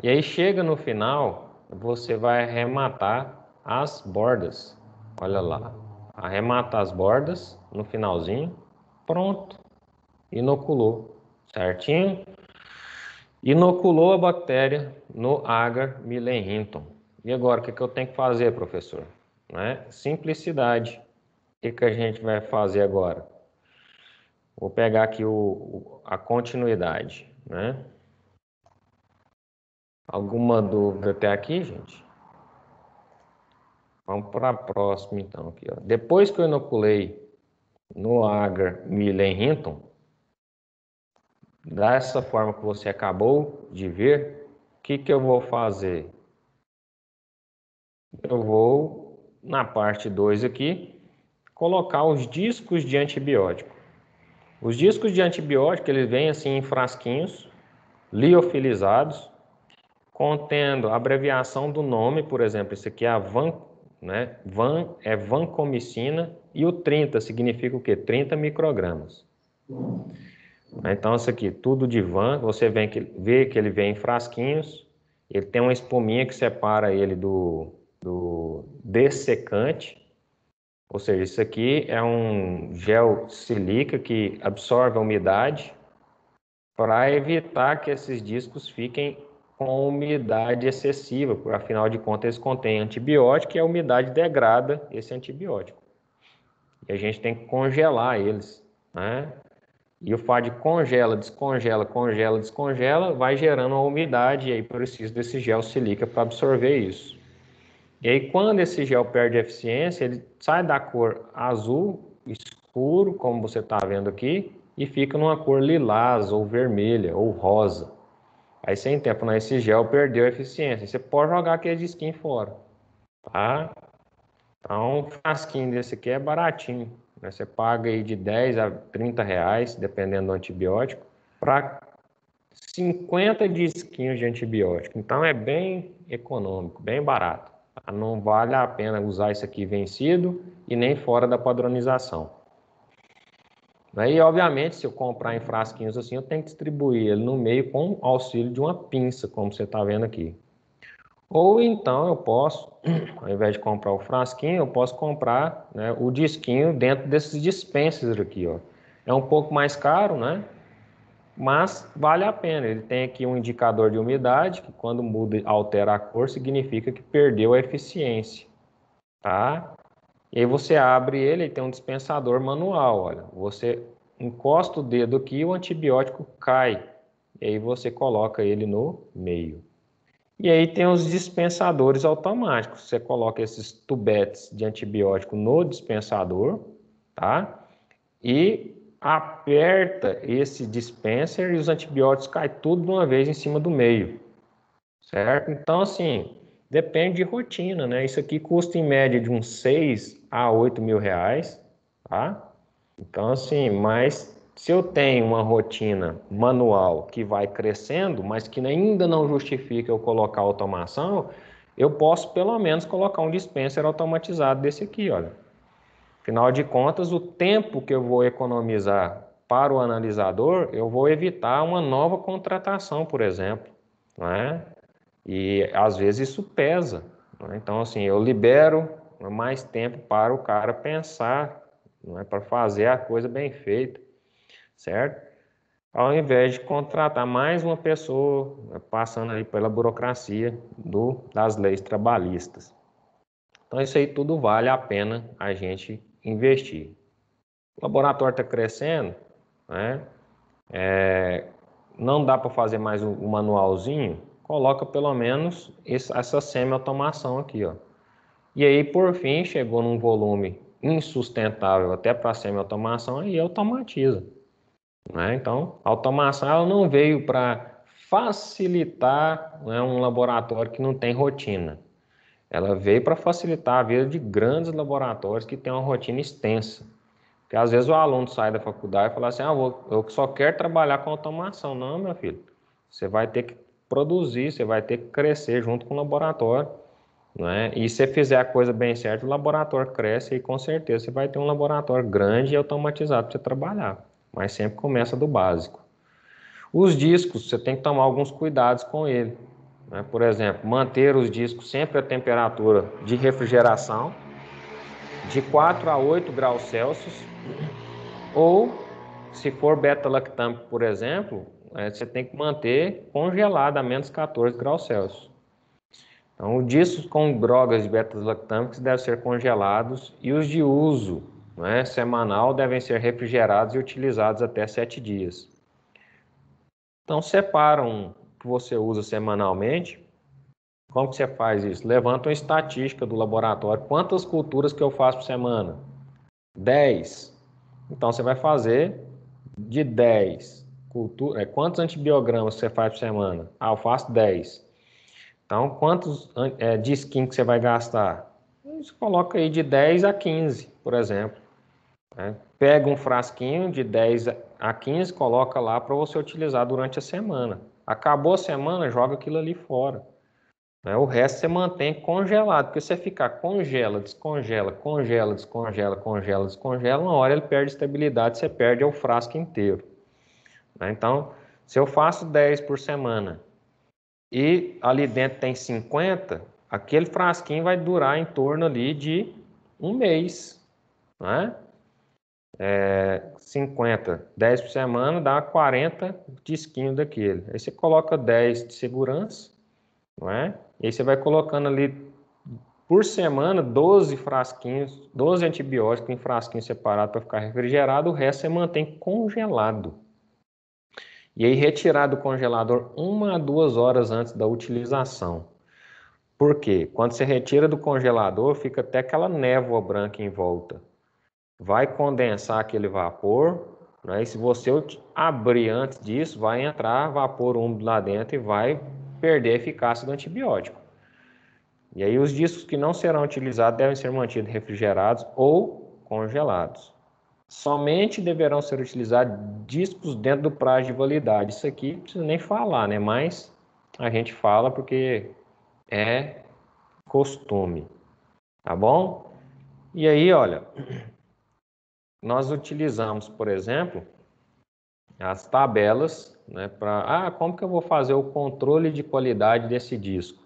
E aí chega no final, você vai arrematar as bordas. Olha lá, arremata as bordas no finalzinho, pronto, inoculou, certinho? Inoculou a bactéria no agar Millenhinton. E agora, o que, que eu tenho que fazer, professor? Né? Simplicidade. O que, que a gente vai fazer agora? Vou pegar aqui o, a continuidade, né? Alguma dúvida até aqui, gente? Vamos para a próxima, então. Aqui, ó. Depois que eu inoculei no agar Millenhinton, dessa forma que você acabou de ver, o que, que eu vou fazer? Eu vou, na parte 2 aqui, colocar os discos de antibiótico. Os discos de antibiótico, eles vêm assim em frasquinhos, liofilizados, contendo a abreviação do nome, por exemplo, isso aqui é a van, né? Van é vancomicina e o 30 significa o quê? 30 microgramas. Então, isso aqui, tudo de van, você vê que, vê que ele vem em frasquinhos, ele tem uma espuminha que separa ele do, do dessecante, ou seja, isso aqui é um gel silica que absorve a umidade para evitar que esses discos fiquem com umidade excessiva, porque afinal de contas eles contêm antibiótico e a umidade degrada esse antibiótico. E a gente tem que congelar eles, né? E o FAD congela, descongela, congela, descongela, vai gerando uma umidade e aí precisa desse gel silica para absorver isso. E aí quando esse gel perde eficiência, ele sai da cor azul escuro, como você está vendo aqui, e fica numa cor lilás ou vermelha ou rosa. Aí sem tempo, né, esse gel perdeu eficiência. Você pode jogar aquele disquinho fora, tá? Então, um frasquinho desse aqui é baratinho. Né? Você paga aí de 10 a 30 reais, dependendo do antibiótico, para 50 disquinhos de antibiótico. Então é bem econômico, bem barato. Tá? Não vale a pena usar isso aqui vencido e nem fora da padronização. Aí, obviamente, se eu comprar em frasquinhos assim, eu tenho que distribuir ele no meio com auxílio de uma pinça, como você está vendo aqui. Ou então eu posso, [clears throat] ao invés de comprar o frasquinho, eu posso comprar né, o disquinho dentro desses dispensers aqui, ó. É um pouco mais caro, né? Mas vale a pena. Ele tem aqui um indicador de umidade, que quando muda, altera a cor, significa que perdeu a eficiência, tá? E aí você abre ele e tem um dispensador manual, olha. Você encosta o dedo aqui e o antibiótico cai. E aí você coloca ele no meio. E aí tem os dispensadores automáticos. Você coloca esses tubetes de antibiótico no dispensador, tá? E aperta esse dispenser e os antibióticos caem tudo de uma vez em cima do meio, certo? Então, assim, depende de rotina, né? Isso aqui custa em média de uns 6 a 8 mil reais, tá? Então, assim, mas se eu tenho uma rotina manual que vai crescendo, mas que ainda não justifica eu colocar automação, eu posso pelo menos colocar um dispenser automatizado desse aqui, olha. Afinal de contas, o tempo que eu vou economizar para o analisador, eu vou evitar uma nova contratação, por exemplo, não é? E às vezes isso pesa. Né? Então, assim, eu libero mais tempo para o cara pensar, é para fazer a coisa bem feita, certo? Ao invés de contratar mais uma pessoa né, passando aí pela burocracia do, das leis trabalhistas. Então, isso aí tudo vale a pena a gente investir. O laboratório está crescendo, né? É, não dá para fazer mais o um, um manualzinho, coloca pelo menos essa semi-automação aqui, ó. E aí, por fim, chegou num volume insustentável até para a semi-automação e automatiza. Né? Então, a automação ela não veio para facilitar né, um laboratório que não tem rotina. Ela veio para facilitar a vida de grandes laboratórios que têm uma rotina extensa. Porque às vezes o aluno sai da faculdade e fala assim: ah, eu só quero trabalhar com automação. Não, meu filho. Você vai ter que produzir, você vai ter que crescer junto com o laboratório. Né? E se você fizer a coisa bem certa, o laboratório cresce e com certeza você vai ter um laboratório grande e automatizado para você trabalhar. Mas sempre começa do básico. Os discos, você tem que tomar alguns cuidados com ele. Né? Por exemplo, manter os discos sempre a temperatura de refrigeração de 4 a 8 graus Celsius, ou se for beta-lactâmico, por exemplo, é, você tem que manter congelado a menos 14 graus Celsius. Então, os discos com drogas de beta-lactâmicos devem ser congelados e os de uso né, semanal devem ser refrigerados e utilizados até 7 dias. Então, separa um que você usa semanalmente. Como que você faz isso? Levanta uma estatística do laboratório. Quantas culturas que eu faço por semana? 10. Então, você vai fazer de 10 cultura, é, quantos antibiogramas você faz por semana? Ah, eu faço 10. Então, quantos é, disquinhos que você vai gastar? Você coloca aí de 10 a 15, por exemplo. Né? Pega um frasquinho de 10 a 15, coloca lá para você utilizar durante a semana. Acabou a semana, joga aquilo ali fora. Né? O resto você mantém congelado, porque você ficar congela, descongela, congela, descongela, congela, descongela, uma hora ele perde estabilidade, você perde o frasco inteiro. Né? Então, se eu faço 10 por semana e ali dentro tem 50, aquele frasquinho vai durar em torno ali de um mês. Né? É, 50, 10 por semana dá 40 disquinhos daquele. Aí você coloca 10 de segurança, não é? E aí você vai colocando ali por semana 12 frasquinhos, 12 antibióticos em frasquinho separado para ficar refrigerado, o resto você mantém congelado. E aí retirar do congelador uma a duas horas antes da utilização. Por quê? Quando você retira do congelador, fica até aquela névoa branca em volta. Vai condensar aquele vapor, né? e se você abrir antes disso, vai entrar vapor úmido lá dentro e vai perder a eficácia do antibiótico. E aí os discos que não serão utilizados devem ser mantidos refrigerados ou congelados. Somente deverão ser utilizados discos dentro do prazo de validade. Isso aqui não precisa nem falar, né? Mas a gente fala porque é costume, tá bom? E aí, olha, nós utilizamos, por exemplo, as tabelas, né, para, ah, como que eu vou fazer o controle de qualidade desse disco?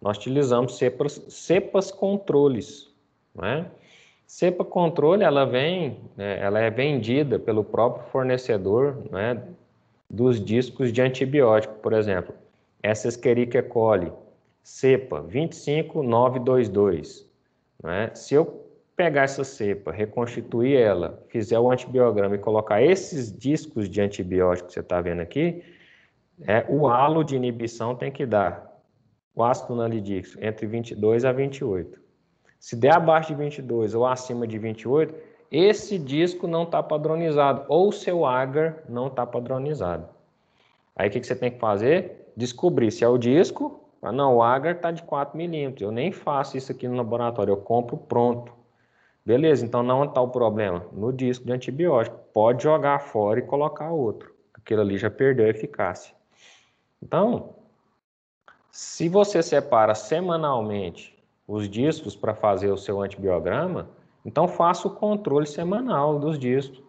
Nós utilizamos cepas, cepas controles, né? Cepa controle, ela vem, né, ela é vendida pelo próprio fornecedor né, dos discos de antibiótico, por exemplo. Essa Escherichia coli, cepa 25922. Né? Se eu pegar essa cepa, reconstituir ela, fizer o antibiograma e colocar esses discos de antibiótico que você está vendo aqui, é, o halo de inibição tem que dar o ácido nalidíxico entre 22 a 28. Se der abaixo de 22 ou acima de 28, esse disco não está padronizado, ou seu agar não está padronizado. Aí o que, que, você tem que fazer? Descobrir se é o disco. Ah, não, o agar está de 4 milímetros. Eu nem faço isso aqui no laboratório, eu compro pronto. Beleza, então não está o problema? No disco de antibiótico. Pode jogar fora e colocar outro. Aquilo ali já perdeu a eficácia. Então, se você separa semanalmente os discos para fazer o seu antibiograma, então faça o controle semanal dos discos.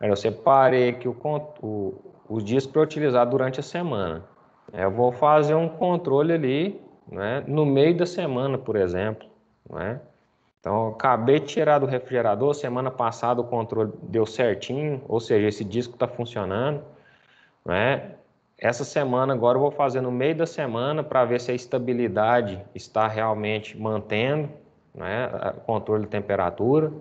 Eu separei aqui o, o, os discos para utilizar durante a semana. eu vou fazer um controle ali, né, no meio da semana, por exemplo, né? Então, acabei de tirar do refrigerador, semana passada o controle deu certinho, ou seja, esse disco está funcionando, né? Essa semana agora eu vou fazer no meio da semana para ver se a estabilidade está realmente mantendo, né, o controle de temperatura.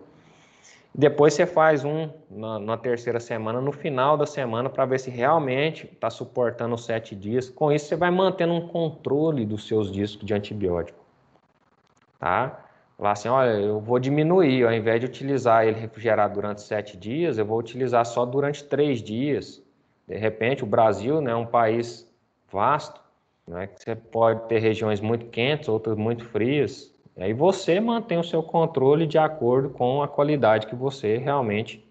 Depois você faz um na, na terceira semana, no final da semana, para ver se realmente está suportando os sete dias. Com isso, você vai mantendo um controle dos seus discos de antibiótico. Tá? Falar assim, olha, eu vou diminuir, ao invés de utilizar ele refrigerado durante sete dias, eu vou utilizar só durante três dias. De repente, o Brasil né, é um país vasto, né, que você pode ter regiões muito quentes, outras muito frias. Aí você mantém o seu controle de acordo com a qualidade que você realmente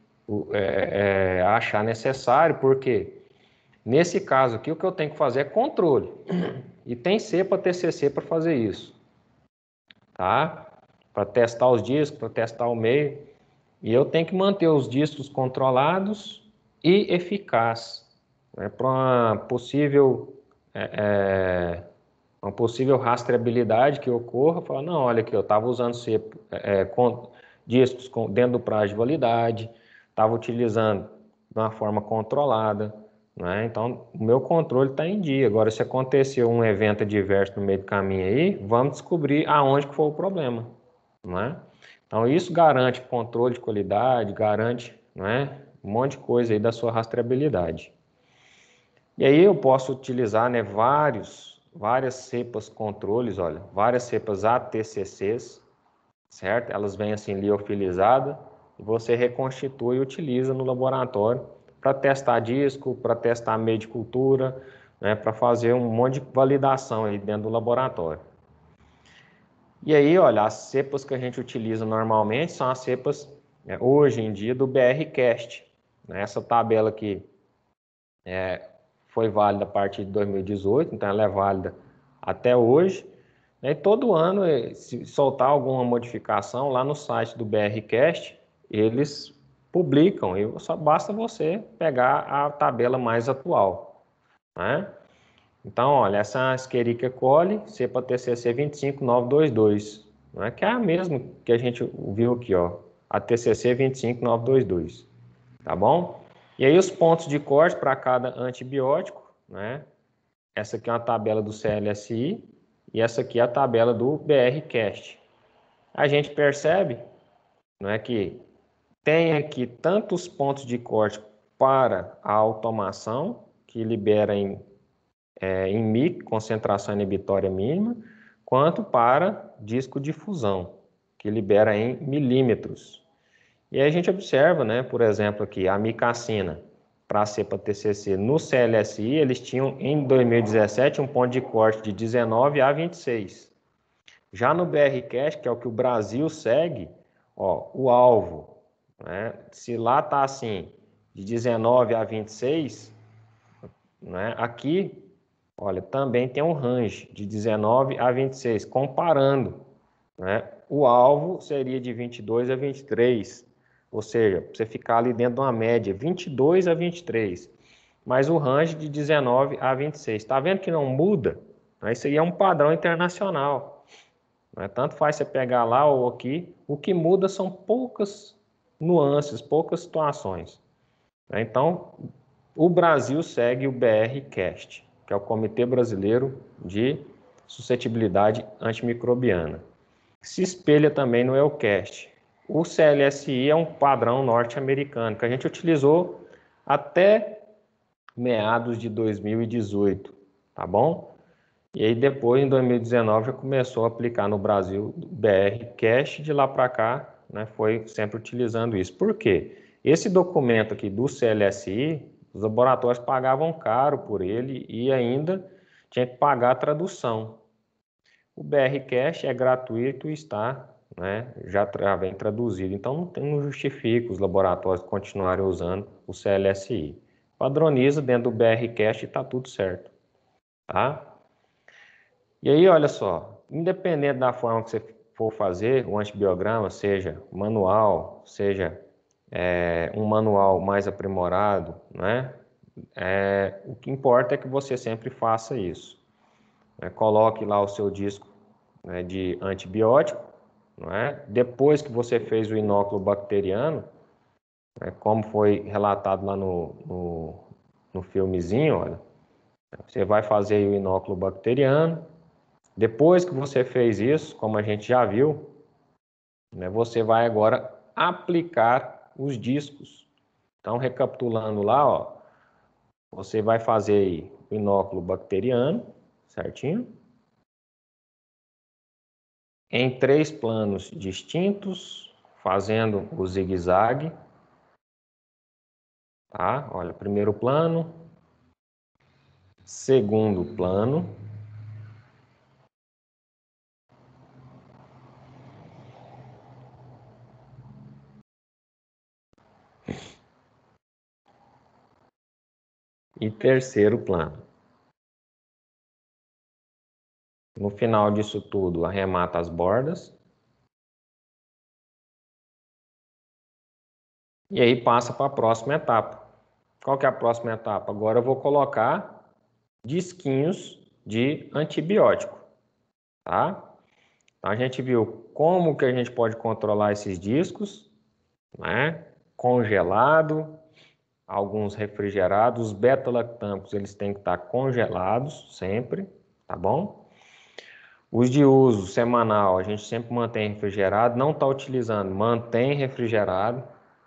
é, é, achar necessário, porque nesse caso aqui o que eu tenho que fazer é controle. E tem cepa TCC para fazer isso. Tá? Para testar os discos, para testar o meio. E eu tenho que manter os discos controlados e eficazes. Né? Para uma possível é, é uma possível rastreabilidade que ocorra, fala, não, olha aqui, eu estava usando é, com, discos com, dentro do prazo de validade, estava utilizando de uma forma controlada, né? então o meu controle está em dia. Agora, se aconteceu um evento adverso no meio do caminho aí, vamos descobrir aonde que foi o problema. Né? Então, isso garante controle de qualidade, garante né, um monte de coisa aí da sua rastreabilidade. E aí eu posso utilizar né, vários várias cepas controles, olha, várias cepas ATCCs, certo? Elas vêm assim liofilizadas e você reconstitui e utiliza no laboratório para testar disco, para testar meio de cultura, né, para fazer um monte de validação aí dentro do laboratório. E aí, olha, as cepas que a gente utiliza normalmente são as cepas, né, hoje em dia, do BRCast. Né, essa tabela aqui é, foi válida a partir de 2018, então ela é válida até hoje. E todo ano, eh, se soltar alguma modificação lá no site do BRCast, eles publicam e só basta você pegar a tabela mais atual. Né? Então, olha, essa Escherichia coli, cepa TCC 25922, né? que é a mesma que a gente viu aqui, ó, a TCC 25922, tá bom? E aí os pontos de corte para cada antibiótico, né? Essa aqui é uma tabela do CLSI e essa aqui é a tabela do BRCast. A gente percebe, não é que tem aqui tantos pontos de corte para a automação, que libera em, é, em MIC, concentração inibitória mínima, quanto para disco de fusão, que libera em milímetros. E aí a gente observa, né, por exemplo, aqui a micacina para a cepa TCC no CLSI, eles tinham em 2017 um ponto de corte de 19 a 26. Já no BRCast, que é o que o Brasil segue, ó, o alvo, né, se lá está assim, de 19 a 26, né, aqui, olha, também tem um range de 19 a 26, comparando, né, o alvo seria de 22 a 23, ou seja, você ficar ali dentro de uma média 22 a 23, mas o range de 19 a 26. Está vendo que não muda? Isso aí é um padrão internacional. Né? Tanto faz você pegar lá ou aqui, o que muda são poucas nuances, poucas situações. Né? Então, o Brasil segue o BR-CAST, que é o Comitê Brasileiro de Suscetibilidade Antimicrobiana. Se espelha também no EUCAST, o CLSI é um padrão norte-americano que a gente utilizou até meados de 2018, tá bom? E aí depois, em 2019, já começou a aplicar no Brasil BR Cash, de lá para cá, né, foi sempre utilizando isso. Por quê? Esse documento aqui do CLSI, os laboratórios pagavam caro por ele e ainda tinha que pagar a tradução. O BR Cash é gratuito e está né, já vem traduzido. Então, não, tem, não justifica os laboratórios continuarem usando o CLSI. Padroniza dentro do BRCast e está tudo certo. Tá? E aí, olha só, independente da forma que você for fazer o antibiograma, seja manual, seja é, um manual mais aprimorado, né? é, o que importa é que você sempre faça isso. Né? Coloque lá o seu disco né, de antibiótico, não é? depois que você fez o inóculo bacteriano, né, como foi relatado lá no, no, no filmezinho, olha, você vai fazer o inóculo bacteriano, depois que você fez isso, como a gente já viu, né, você vai agora aplicar os discos. Então, recapitulando lá, ó, você vai fazer o inóculo bacteriano, certinho? Em três planos distintos, fazendo o zigue-zague. Tá? Olha, primeiro plano, segundo plano, e terceiro plano. No final disso tudo, arremata as bordas. E aí passa para a próxima etapa. Qual que é a próxima etapa? Agora eu vou colocar disquinhos de antibiótico, tá? Então, a gente viu como que a gente pode controlar esses discos, né? Congelado, alguns refrigerados, os beta-lactâmicos eles têm que estar congelados sempre, tá bom? Os de uso semanal a gente sempre mantém refrigerado, não está utilizando, mantém refrigerado,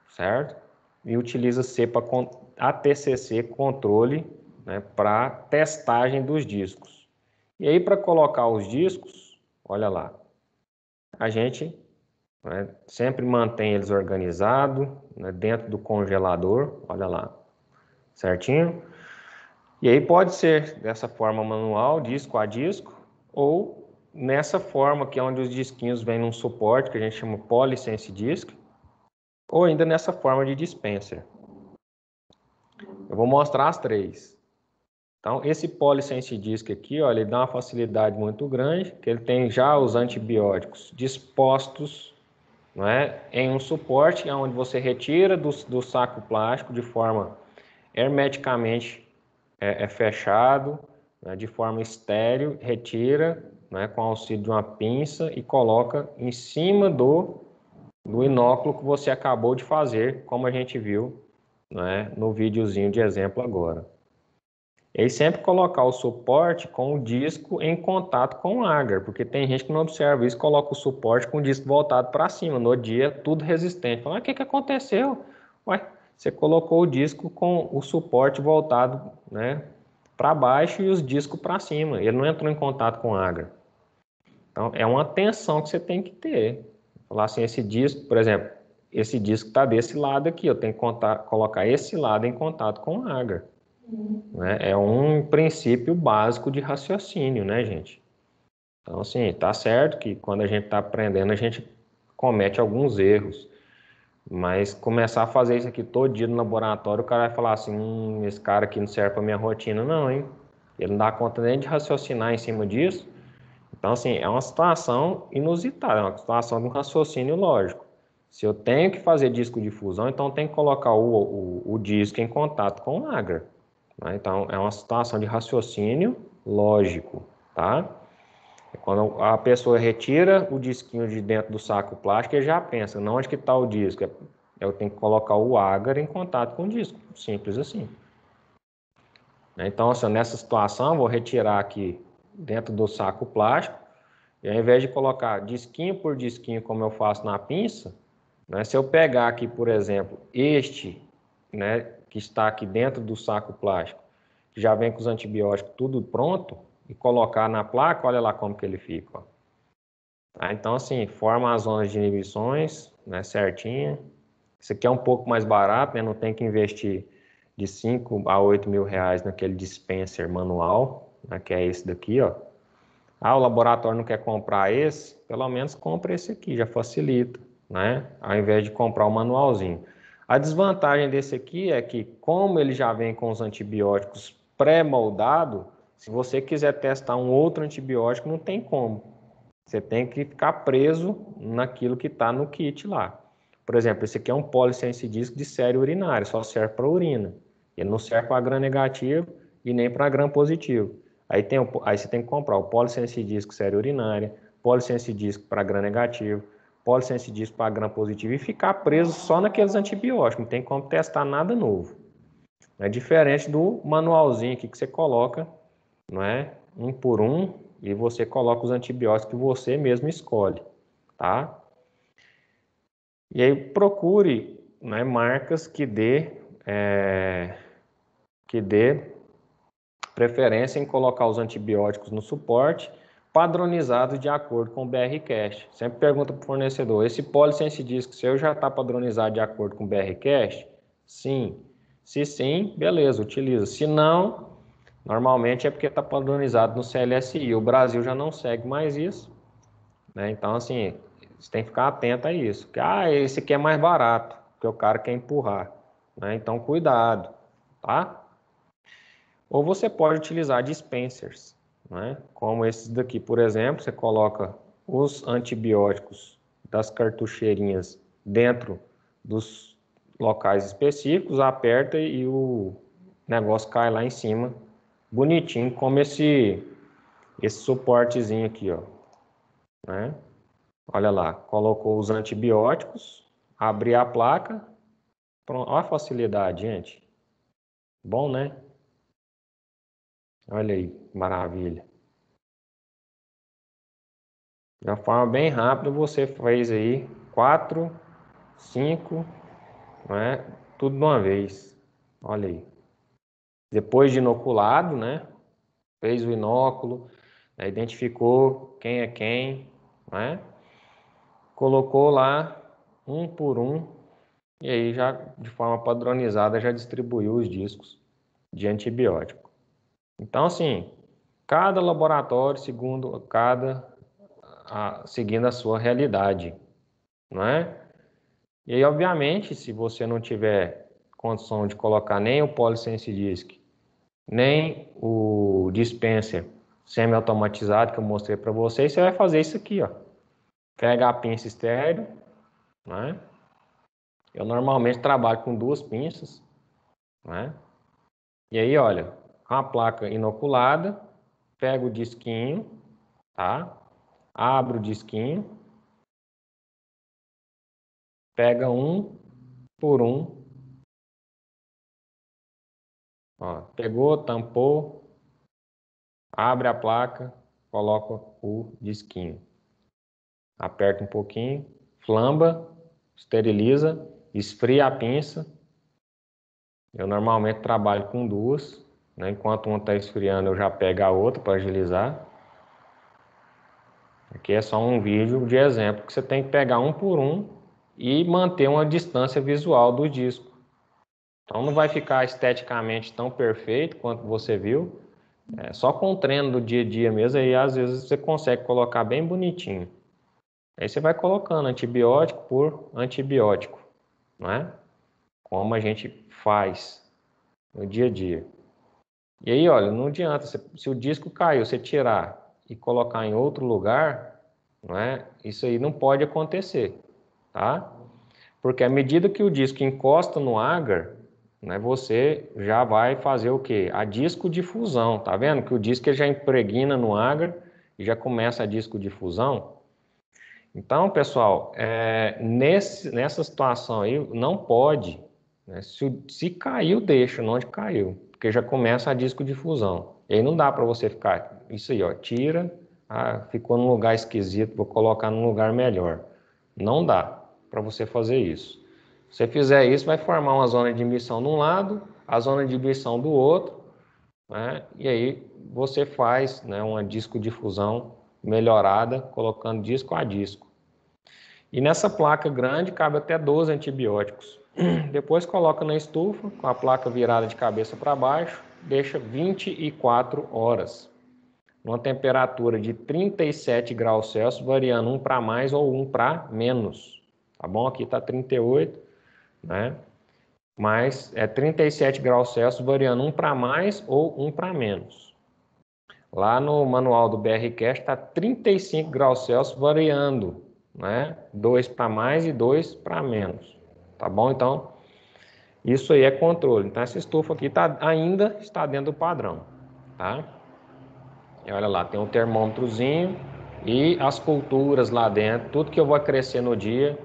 certo? E utiliza cepa ATCC controle né, para testagem dos discos. E aí para colocar os discos, olha lá, a gente né? Sempre mantém eles organizados, né? dentro do congelador, olha lá, certinho? E aí pode ser dessa forma manual, disco a disco, ou nessa forma que é onde os disquinhos vêm num suporte, que a gente chama Polysense Disc, ou ainda nessa forma de dispenser. Eu vou mostrar as três. Então, esse Polysense Disc aqui, ó, ele dá uma facilidade muito grande, que ele tem já os antibióticos dispostos não é? em um suporte onde você retira do, do saco plástico de forma hermeticamente é, é fechado, né? de forma estéreo, retira né? com auxílio de uma pinça e coloca em cima do, do inóculo que você acabou de fazer, como a gente viu né? no videozinho de exemplo agora. E sempre colocar o suporte com o disco em contato com o agar, porque tem gente que não observa isso, coloca o suporte com o disco voltado para cima, no dia tudo resistente. Fala, ah, o que, que aconteceu? Ué, você colocou o disco com o suporte voltado né, para baixo e os discos para cima, ele não entrou em contato com o agar. Então, é uma atenção que você tem que ter. Falar assim, esse disco, por exemplo, esse disco está desse lado aqui, eu tenho que contar, colocar esse lado em contato com o agar. Né? É um princípio básico de raciocínio, né, gente? Então, assim, tá certo que quando a gente está aprendendo, a gente comete alguns erros. Mas começar a fazer isso aqui todo dia no laboratório, o cara vai falar assim: hum, esse cara aqui não serve para minha rotina, não, hein? Ele não dá conta nem de raciocinar em cima disso. Então, assim, é uma situação inusitada, é uma situação de um raciocínio lógico. Se eu tenho que fazer disco de fusão, então tem que colocar o, o, o disco em contato com o agar. Né? Então, é uma situação de raciocínio lógico, tá? É quando a pessoa retira o disquinho de dentro do saco plástico, ele já pensa, não onde que está o disco, é, eu tenho que colocar o agar em contato com o disco, simples assim. Né? Então, assim, nessa situação, vou retirar aqui dentro do saco plástico, e ao invés de colocar disquinho por disquinho, como eu faço na pinça, né, se eu pegar aqui, por exemplo, este, né, que está aqui dentro do saco plástico, que já vem com os antibióticos tudo pronto, e colocar na placa, olha lá como que ele fica. Ó. Tá? Então, assim, forma as zonas de inibições, né, certinha. Isso aqui é um pouco mais barato, né, não tem que investir de 5 a 8 mil reais naquele dispenser manual, né, que é esse daqui, ó. Ah, o laboratório não quer comprar esse? Pelo menos compra esse aqui, já facilita, né? Ao invés de comprar o manualzinho. A desvantagem desse aqui é que, como ele já vem com os antibióticos pré-moldado, se você quiser testar um outro antibiótico, não tem como. Você tem que ficar preso naquilo que está no kit lá. Por exemplo, esse aqui é um polisense disco de série urinária, só serve para urina. Ele não serve para gram negativo e nem para gram positivo. Aí, tem aí você tem que comprar o polissensidisco série urinária, polissensidisco para gram negativo, polissensidisco para gram positivo e ficar preso só naqueles antibióticos. Não tem como testar nada novo. É diferente do manualzinho aqui que você coloca, não é? Um por um, e você coloca os antibióticos que você mesmo escolhe, tá? E aí procure né, marcas que dê, é, que dê preferência em colocar os antibióticos no suporte padronizados de acordo com o BRCast. Sempre pergunta para o fornecedor, esse polissensidisco seu já está padronizado de acordo com o BRCast? Sim. Se sim, beleza, utiliza. Se não, normalmente é porque está padronizado no CLSI. O Brasil já não segue mais isso. Né? Então, assim, você tem que ficar atento a isso. Que, ah, esse aqui é mais barato, porque o cara quer empurrar. Né? Então, cuidado, tá? Ou você pode utilizar dispensers, né? como esses daqui, por exemplo, você coloca os antibióticos das cartucheirinhas dentro dos locais específicos, aperta e o negócio cai lá em cima, bonitinho, como esse, esse suportezinho aqui, ó. Né? Olha lá, colocou os antibióticos, abri a placa, pronto, olha a facilidade, gente. Bom, né? Olha aí, maravilha. De uma forma bem rápida, você fez aí quatro, cinco, não é? Tudo de uma vez. Olha aí. Depois de inoculado, né? Fez o inóculo, né? identificou quem é quem, né? Colocou lá um por um e aí já de forma padronizada já distribuiu os discos de antibiótico. Então assim, cada laboratório segundo cada a, seguindo a sua realidade, não é? E aí, obviamente, se você não tiver condição de colocar nem o Polysense Disk, nem o dispenser semi-automatizado que eu mostrei para vocês, você vai fazer isso aqui, ó. Pega a pinça estéreo, né? Eu normalmente trabalho com duas pinças, né? E aí, olha, a placa inoculada, pega o disquinho, tá? Abro o disquinho, pega um por um. Ó, pegou, tampou, abre a placa, coloca o disquinho. Aperta um pouquinho, flamba, esteriliza, esfria a pinça. Eu normalmente trabalho com duas, né? enquanto uma está esfriando eu já pego a outra para agilizar. Aqui é só um vídeo de exemplo que você tem que pegar um por um e manter uma distância visual do disco. Então não vai ficar esteticamente tão perfeito quanto você viu. É, só com o treino do dia a dia mesmo, aí às vezes você consegue colocar bem bonitinho. Aí você vai colocando antibiótico por antibiótico, não é? Como a gente faz no dia a dia. E aí, olha, não adianta, se o disco caiu, você tirar e colocar em outro lugar, não é? Isso aí não pode acontecer tá? Porque à medida que o disco encosta no agar, né, você já vai fazer o que? A disco difusão, tá vendo? Que o disco já impregna no agar e já começa a disco difusão. Então, pessoal, é, nesse, nessa situação aí, não pode, né, se, se caiu, deixa onde caiu, porque já começa a disco difusão. E aí não dá para você ficar, isso aí, ó, tira, ah, ficou num lugar esquisito, vou colocar num lugar melhor. Não dá para você fazer isso. Se você fizer isso, vai formar uma zona de emissão de um lado, a zona de emissão do outro, né? e aí você faz né, uma disco difusão melhorada, colocando disco a disco. E nessa placa grande cabe até 12 antibióticos. [clears throat] Depois coloca na estufa, com a placa virada de cabeça para baixo, deixa 24 horas. Numa temperatura de 37 graus Celsius, variando um para mais ou um para menos tá bom? Aqui está 38, né? Mas é 37 graus Celsius, variando um para mais ou um para menos. Lá no manual do BRCast está 35 graus Celsius, variando, né? 2 para mais e 2 para menos, tá bom? Então, Isso aí é controle. Então, essa estufa aqui tá, ainda está dentro do padrão, tá? E olha lá, tem um termômetrozinho e as culturas lá dentro, tudo que eu vou crescer no dia,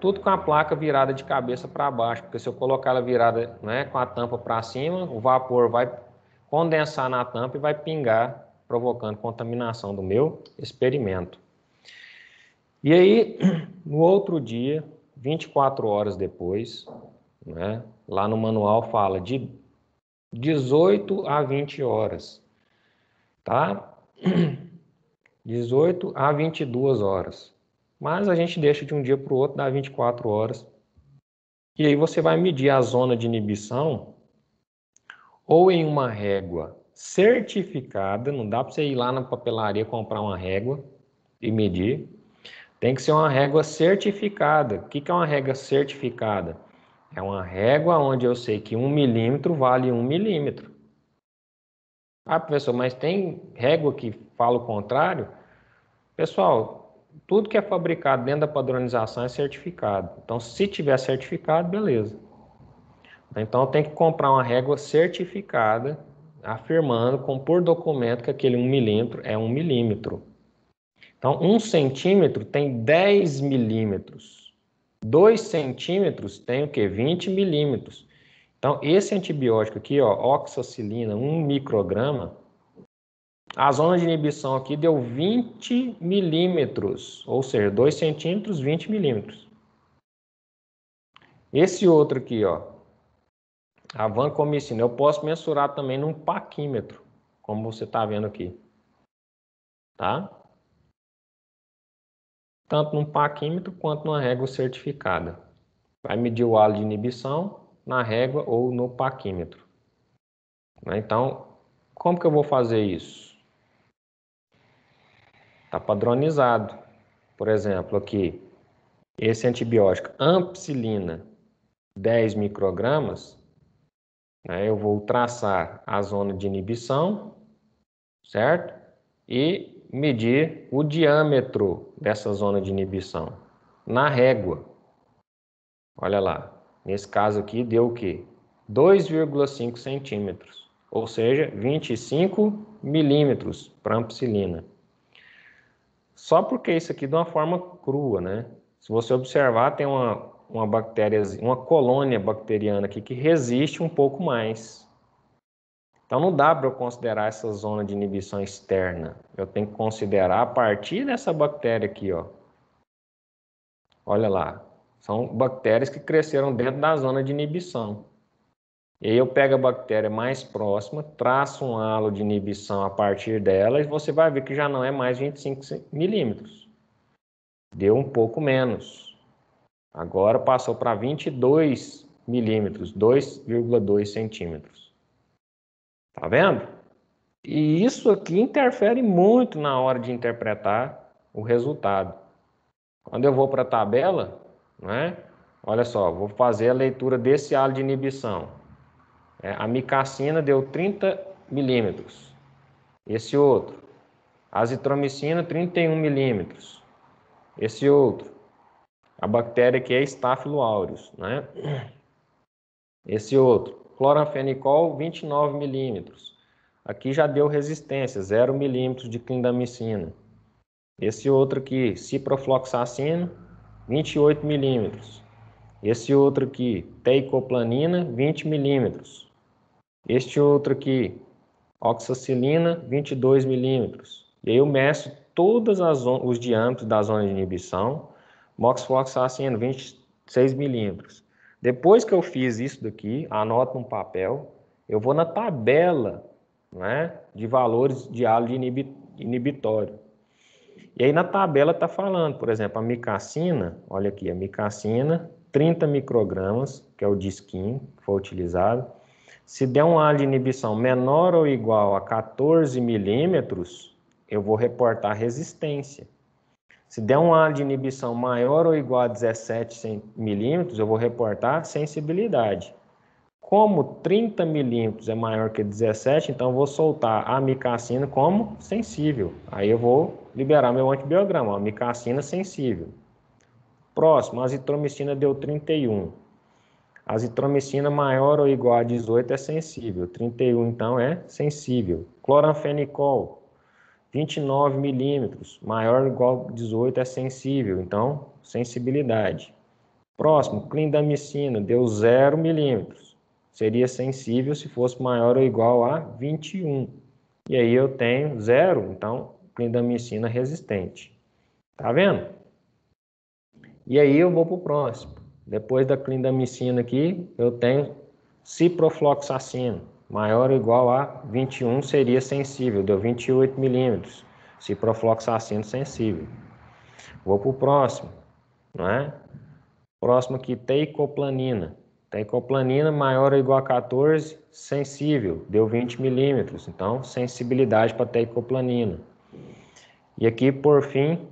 tudo com a placa virada de cabeça para baixo, porque se eu colocar ela virada né, com a tampa para cima, o vapor vai condensar na tampa e vai pingar, provocando contaminação do meu experimento. E aí, [clears throat] no outro dia, 24 horas depois, né, lá no manual fala de 18 a 20 horas, tá? [clears throat] 18 a 22 horas. Mas a gente deixa de um dia para o outro, dá 24 horas. E aí você vai medir a zona de inibição ou em uma régua certificada, não dá para você ir lá na papelaria comprar uma régua e medir. Tem que ser uma régua certificada. O que é uma régua certificada? É uma régua onde eu sei que um milímetro vale um milímetro. Ah, professor, mas tem régua que fala o contrário? Pessoal, tudo que é fabricado dentro da padronização é certificado. Então, se tiver certificado, beleza. Então, tem que comprar uma régua certificada, afirmando com por documento que aquele 1 milímetro é 1 milímetro. Então, 1 centímetro tem 10 milímetros. 2 centímetros tem o que? 20 milímetros. Então, esse antibiótico aqui, ó, oxacilina, 1 micrograma, a zona de inibição aqui deu 20 milímetros, ou seja, 2 centímetros, 20 milímetros. Esse outro aqui, ó, a vancomicina, eu posso mensurar também num paquímetro, como você está vendo aqui. Tá? Tanto num paquímetro quanto numa régua certificada. Vai medir o halo de inibição na régua ou no paquímetro. Né? Então, como que eu vou fazer isso? Está padronizado. Por exemplo, aqui, esse antibiótico ampicilina, 10 microgramas, né, eu vou traçar a zona de inibição, certo? E medir o diâmetro dessa zona de inibição na régua. Olha lá, Nesse caso aqui, deu o quê? 2,5 centímetros, ou seja, 25 milímetros para ampicilina. Só porque isso aqui de uma forma crua, né? Se você observar, tem uma, uma bactéria, uma colônia bacteriana aqui que resiste um pouco mais. Então não dá para eu considerar essa zona de inibição externa. Eu tenho que considerar a partir dessa bactéria aqui, ó. Olha lá, são bactérias que cresceram dentro da zona de inibição. E aí eu pego a bactéria mais próxima, traço um halo de inibição a partir dela e você vai ver que já não é mais 25 milímetros. Deu um pouco menos. Agora passou para 22 milímetros, 2,2 centímetros. Tá vendo? E isso aqui interfere muito na hora de interpretar o resultado. Quando eu vou para a tabela, né? Olha só, vou fazer a leitura desse halo de inibição. É, a micacina deu 30 milímetros. Esse outro. Azitromicina, 31 milímetros. Esse outro. A bactéria que é Staphylo aureus, né? Esse outro. Cloranfenicol, 29 milímetros. Aqui já deu resistência, 0 milímetros de clindamicina. Esse outro aqui, ciprofloxacina, 28 milímetros. Esse outro aqui, teicoplanina, 20 milímetros. Este outro aqui, oxacilina, 22 milímetros. E aí eu meço todos os diâmetros da zona de inibição, moxifloxacina, 26 milímetros. Depois que eu fiz isso daqui, anoto um papel, eu vou na tabela né, de valores de halo de inibitório. E aí na tabela está falando, por exemplo, a micacina, olha aqui, a micacina, 30 microgramas, que é o disquinho que foi utilizado. Se der um halo de inibição menor ou igual a 14 milímetros, eu vou reportar resistência. Se der um halo de inibição maior ou igual a 17 milímetros, eu vou reportar sensibilidade. Como 30 milímetros é maior que 17, então eu vou soltar a micacina como sensível. Aí eu vou liberar meu antibiograma, a micacina sensível. Próximo, a azitromicina deu 31. Azitromicina maior ou igual a 18 é sensível. 31, então, é sensível. Cloranfenicol, 29 milímetros, maior ou igual a 18 é sensível. Então, sensibilidade. Próximo, clindamicina, deu 0 milímetros. Seria sensível se fosse maior ou igual a 21. E aí eu tenho zero, então clindamicina resistente. Tá vendo? E aí eu vou para o próximo. Depois da clindamicina aqui, eu tenho ciprofloxacina. Maior ou igual a 21 seria sensível, deu 28 milímetros. Ciprofloxacina sensível. Vou para o próximo, não é? Próximo aqui, teicoplanina. Teicoplanina maior ou igual a 14, sensível, deu 20 milímetros. Então, sensibilidade para teicoplanina. E aqui, por fim,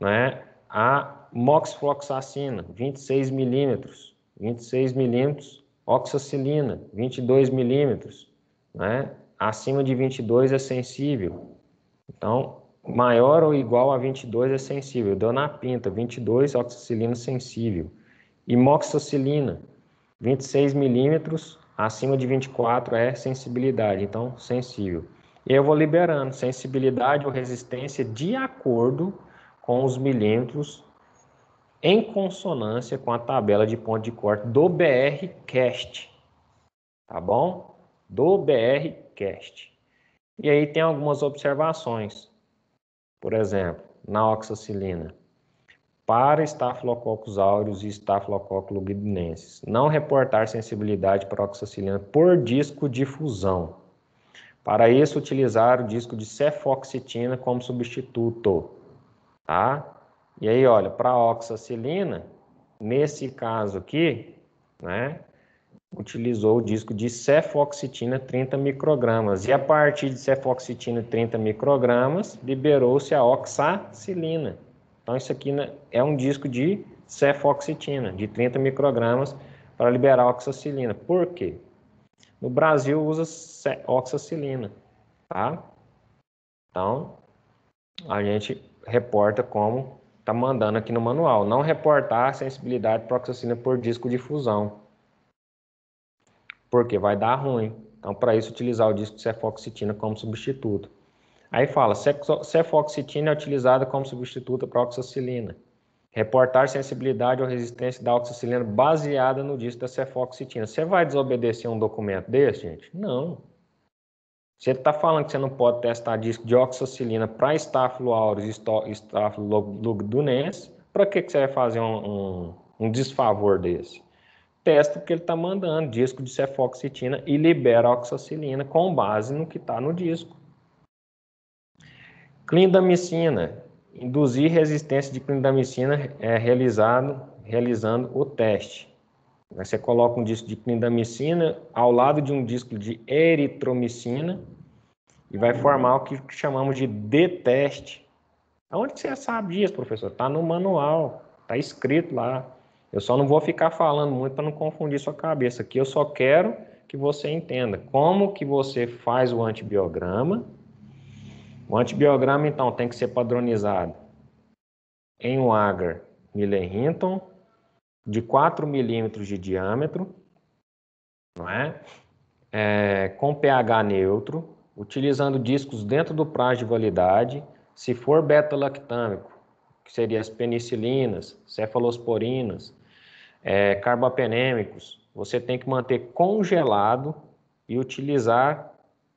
né, a moxifloxacina, 26 milímetros, 26 milímetros, oxacilina, 22 milímetros, né, acima de 22 é sensível. Então, maior ou igual a 22 é sensível. Deu na pinta, 22, oxacilina sensível. Imoxacilina, 26 milímetros, acima de 24 é sensibilidade, então sensível. E eu vou liberando sensibilidade ou resistência de acordo com os milímetros em consonância com a tabela de ponto de corte do BR Cast. Tá bom? Do BR Cast. E aí tem algumas observações. Por exemplo, na oxacilina. Para Staphylococcus aureus e Staphylococcus lugdunensis, não reportar sensibilidade para oxacilina por disco de fusão. Para isso, utilizar o disco de cefoxitina como substituto, tá? E aí, olha, para oxacilina, nesse caso aqui, né, utilizou o disco de cefoxitina 30 microgramas. E a partir de cefoxitina 30 microgramas, liberou-se a oxacilina. Então, isso aqui né, é um disco de cefoxitina, de 30 microgramas, para liberar a oxacilina. Por quê? No Brasil, usa oxacilina, tá? Então, a gente reporta como está mandando aqui no manual. Não reportar sensibilidade proxacina por disco de fusão. Porque vai dar ruim. Então, para isso, utilizar o disco de cefoxitina como substituto. Aí fala, cefoxitina é utilizada como substituto para oxacilina. Reportar sensibilidade ou resistência da oxacilina baseada no disco da cefoxitina. Você vai desobedecer um documento desse, gente? Não. Você está falando que você não pode testar disco de oxacilina para Staphylo aureus e Staphylo lugdunensis, para que, que você vai fazer um, um, um desfavor desse? Testa o que ele está mandando, disco de cefoxitina, e libera oxacilina com base no que está no disco. Clindamicina. Induzir resistência de clindamicina é realizado, realizando o teste. Você coloca um disco de clindamicina ao lado de um disco de eritromicina e vai formar o que chamamos de D-teste. Aonde você sabe disso, professor? Está no manual, está escrito lá. Eu só não vou ficar falando muito para não confundir sua cabeça. Aqui eu só quero que você entenda como que você faz o antibiograma. O antibiograma, então, tem que ser padronizado em agar Miller-Hinton, de 4 milímetros de diâmetro, não é? é? com pH neutro, utilizando discos dentro do prazo de validade, se for beta-lactâmico, que seria as penicilinas, cefalosporinas, é, carbapenêmicos, você tem que manter congelado e utilizar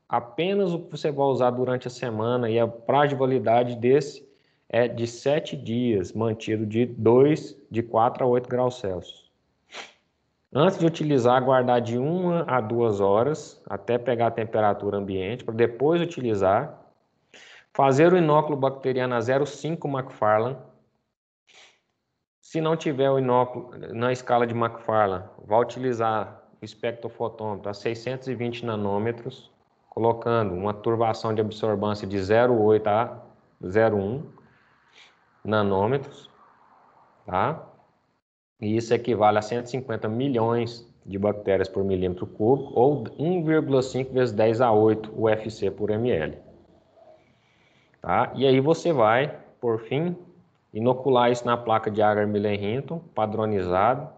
apenas o que você vai usar durante a semana e a prazo de validade desse é de 7 dias, mantido de 2, de 4 a 8 graus Celsius. Antes de utilizar, guardar de 1 a 2 horas até pegar a temperatura ambiente, para depois utilizar. Fazer o inóculo bacteriano a 0,5 McFarlane. Se não tiver o inóculo na escala de McFarlane, vai utilizar o espectrofotômetro a 620 nanômetros, colocando uma turbação de absorvância de 0,8 a 0,1 nanômetros, tá? E isso equivale a 150 milhões de bactérias por milímetro cúbico ou 1,5 vezes 10 a 8 UFC por ml. Tá? E aí você vai, por fim, inocular isso na placa de agar Miller-Hinton, padronizado,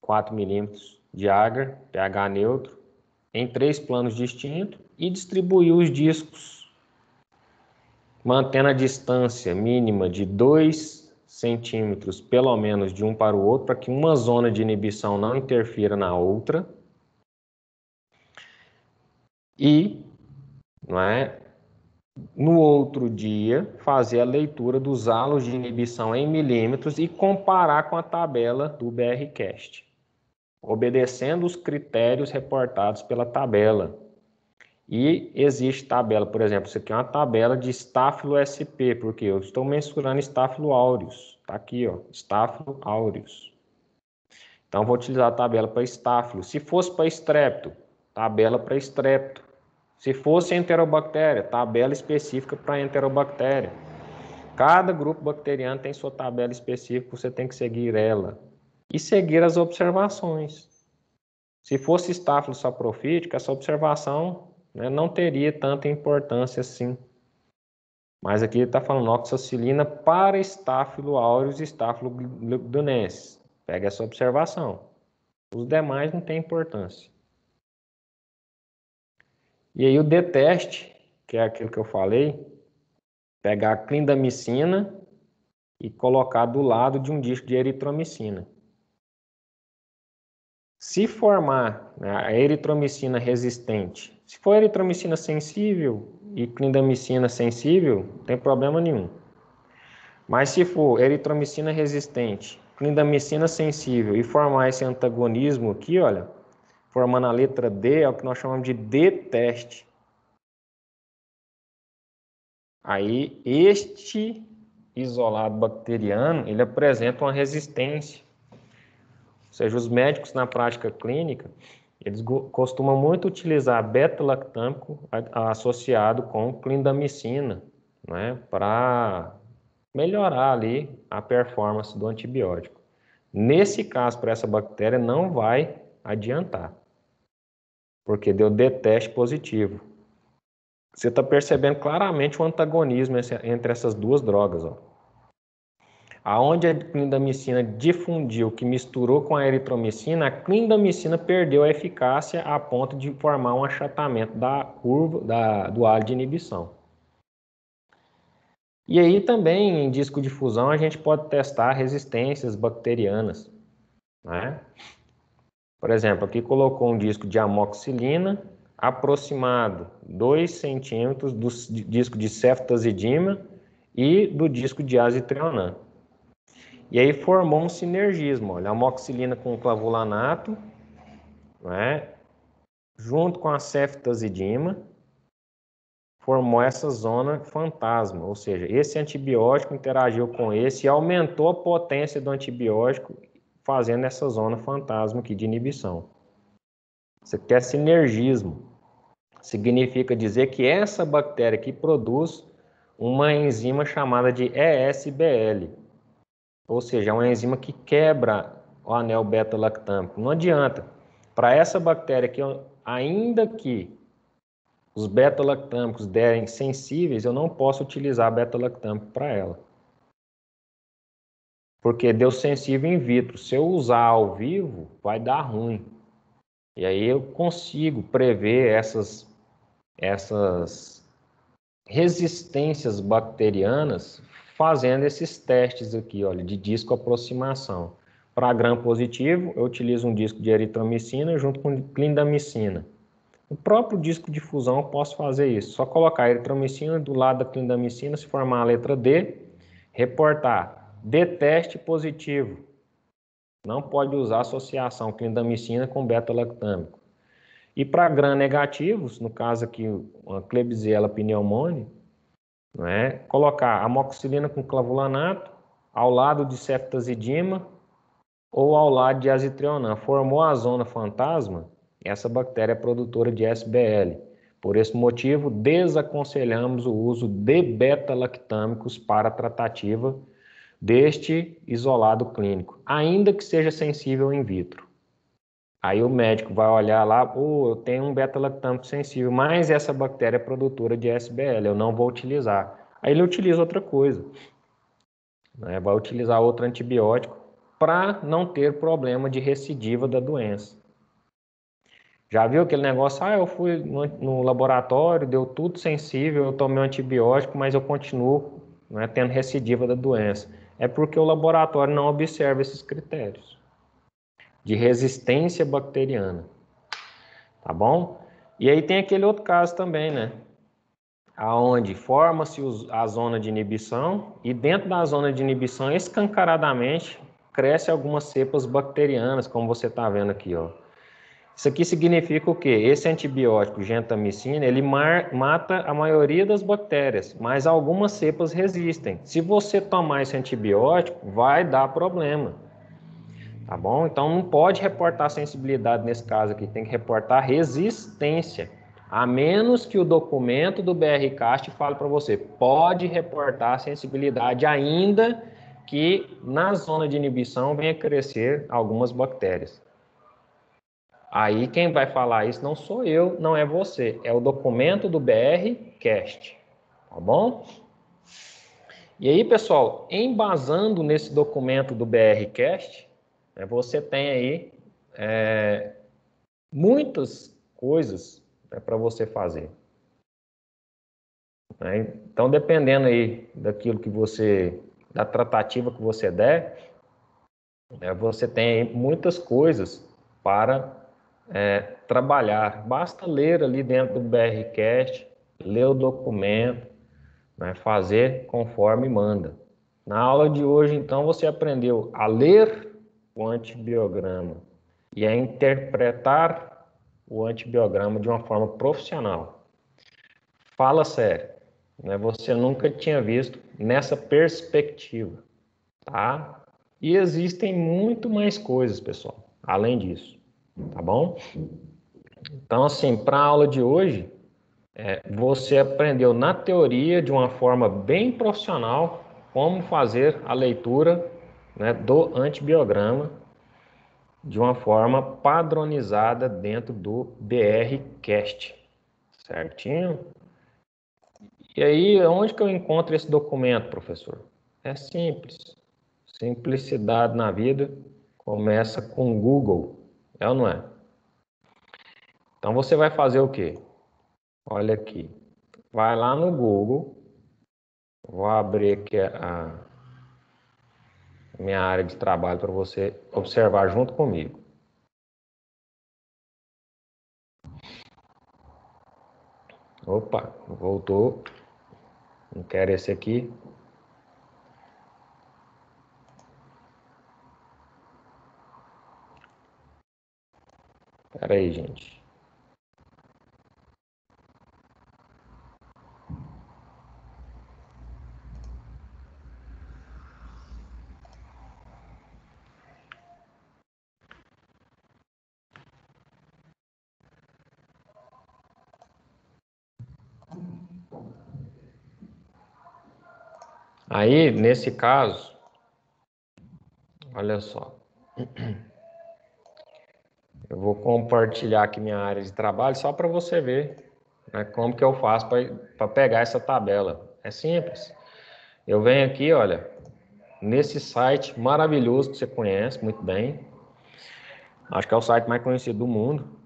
4 milímetros de agar, pH neutro, em três planos distintos e distribuir os discos, mantendo a distância mínima de 2 centímetros, pelo menos, de um para o outro, para que uma zona de inibição não interfira na outra. E, não é, no outro dia, fazer a leitura dos halos de inibição em milímetros e comparar com a tabela do BRCast, obedecendo os critérios reportados pela tabela. E existe tabela, por exemplo, isso aqui é uma tabela de Staphylo SP, porque eu estou mensurando Staphylo aureus. Está aqui, ó, Staphylo aureus. Então, vou utilizar a tabela para Staphylo. Se fosse para estrepto, tabela para estrepto. Se fosse enterobactéria, tabela específica para enterobactéria. Cada grupo bacteriano tem sua tabela específica, você tem que seguir ela. E seguir as observações. Se fosse estáfilo saprofítico, essa observação né, não teria tanta importância assim. Mas aqui ele está falando oxacilina para estáfilo aureus e estáfilo dunensis. Pega essa observação. Os demais não têm importância. E aí o deteste, que é aquilo que eu falei, pegar a clindamicina e colocar do lado de um disco de eritromicina. Se formar né, a eritromicina resistente, se for eritromicina sensível e clindamicina sensível, não tem problema nenhum. Mas se for eritromicina resistente, clindamicina sensível e formar esse antagonismo aqui, olha, formando a letra D, é o que nós chamamos de D-teste. Aí, este isolado bacteriano, ele apresenta uma resistência. Ou seja, os médicos na prática clínica, eles costumam muito utilizar beta-lactâmico associado com clindamicina, né, para melhorar ali a performance do antibiótico. Nesse caso, para essa bactéria, não vai adiantar porque deu deteste positivo. Você está percebendo claramente o antagonismo entre essas duas drogas. Ó. Aonde a clindamicina difundiu, que misturou com a eritromicina, a clindamicina perdeu a eficácia a ponto de formar um achatamento da curva da, do alho de inibição. E aí também em disco de fusão a gente pode testar resistências bacterianas. Né? Por exemplo, aqui colocou um disco de amoxicilina aproximado 2 centímetros do disco de ceftazidima e do disco de azitrionam. E aí formou um sinergismo, olha, amoxicilina com clavulanato, né, junto com a ceftazidima, formou essa zona fantasma, ou seja, esse antibiótico interagiu com esse e aumentou a potência do antibiótico fazendo essa zona fantasma aqui de inibição. Isso aqui é sinergismo. Significa dizer que essa bactéria aqui produz uma enzima chamada de ESBL, ou seja, é uma enzima que quebra o anel beta-lactâmico. Não adianta. Para essa bactéria aqui, ainda que os beta-lactâmicos derem sensíveis, eu não posso utilizar beta-lactâmico para ela porque deu sensível in vitro. Se eu usar ao vivo, vai dar ruim. E aí eu consigo prever essas, essas resistências bacterianas fazendo esses testes aqui, olha, de disco aproximação. Para gram positivo, eu utilizo um disco de eritromicina junto com clindamicina. O próprio disco de fusão eu posso fazer isso. Só colocar a eritromicina do lado da clindamicina, se formar a letra D, reportar Deteste positivo. Não pode usar associação clindamicina com beta-lactâmico. E para gram negativos, no caso aqui, uma Klebsiella pneumoniae, não é? colocar amoxicilina com clavulanato ao lado de ceftazidima ou ao lado de azitrionam. Formou a zona fantasma, essa bactéria é produtora de SBL. Por esse motivo, desaconselhamos o uso de beta-lactâmicos para tratativa deste isolado clínico, ainda que seja sensível in vitro. Aí o médico vai olhar lá, oh, eu tenho um beta-lactâmico sensível, mas essa bactéria é produtora de SBL, eu não vou utilizar. Aí ele utiliza outra coisa, né? vai utilizar outro antibiótico para não ter problema de recidiva da doença. Já viu aquele negócio? Ah, eu fui no, no laboratório, deu tudo sensível, eu tomei um antibiótico, mas eu continuo né, tendo recidiva da doença. É porque o laboratório não observa esses critérios de resistência bacteriana. Tá bom? E aí tem aquele outro caso também, né? Aonde forma-se a zona de inibição e dentro da zona de inibição, escancaradamente, cresce algumas cepas bacterianas, como você está vendo aqui, ó. Isso aqui significa o quê? Esse antibiótico, gentamicina, ele mata a maioria das bactérias, mas algumas cepas resistem. Se você tomar esse antibiótico, vai dar problema. Tá bom? Então não pode reportar sensibilidade nesse caso aqui, tem que reportar resistência. A menos que o documento do BRCAST fale para você, pode reportar sensibilidade ainda que na zona de inibição venha crescer algumas bactérias. Aí quem vai falar isso não sou eu, não é você, é o documento do BRCast, tá bom? E aí, pessoal, embasando nesse documento do BRCast, né, você tem aí é, muitas coisas né, para você fazer. Né? Então, dependendo aí daquilo que você, da tratativa que você der, né, você tem muitas coisas para é, trabalhar. Basta ler ali dentro do BRCast, ler o documento, né, fazer conforme manda. Na aula de hoje, então, você aprendeu a ler o antibiograma e a interpretar o antibiograma de uma forma profissional. Fala sério, né? você nunca tinha visto nessa perspectiva, tá? E existem muito mais coisas, pessoal, além disso tá bom? Então, assim, para a aula de hoje, é, você aprendeu na teoria, de uma forma bem profissional, como fazer a leitura né, do antibiograma de uma forma padronizada dentro do BRCast, certinho? E aí, onde que eu encontro esse documento, professor? É simples. Simplicidade na vida começa com Google. É ou não é? Então você vai fazer o quê? Olha aqui. Vai lá no Google. Vou abrir aqui a minha área de trabalho para você observar junto comigo. Opa, voltou. Não quero esse aqui. Pera aí, gente. Aí, nesse caso, olha só. Eu vou compartilhar aqui minha área de trabalho só para você ver né, como que eu faço para pegar essa tabela. É simples. Eu venho aqui, olha, nesse site maravilhoso que você conhece muito bem. Acho que é o site mais conhecido do mundo.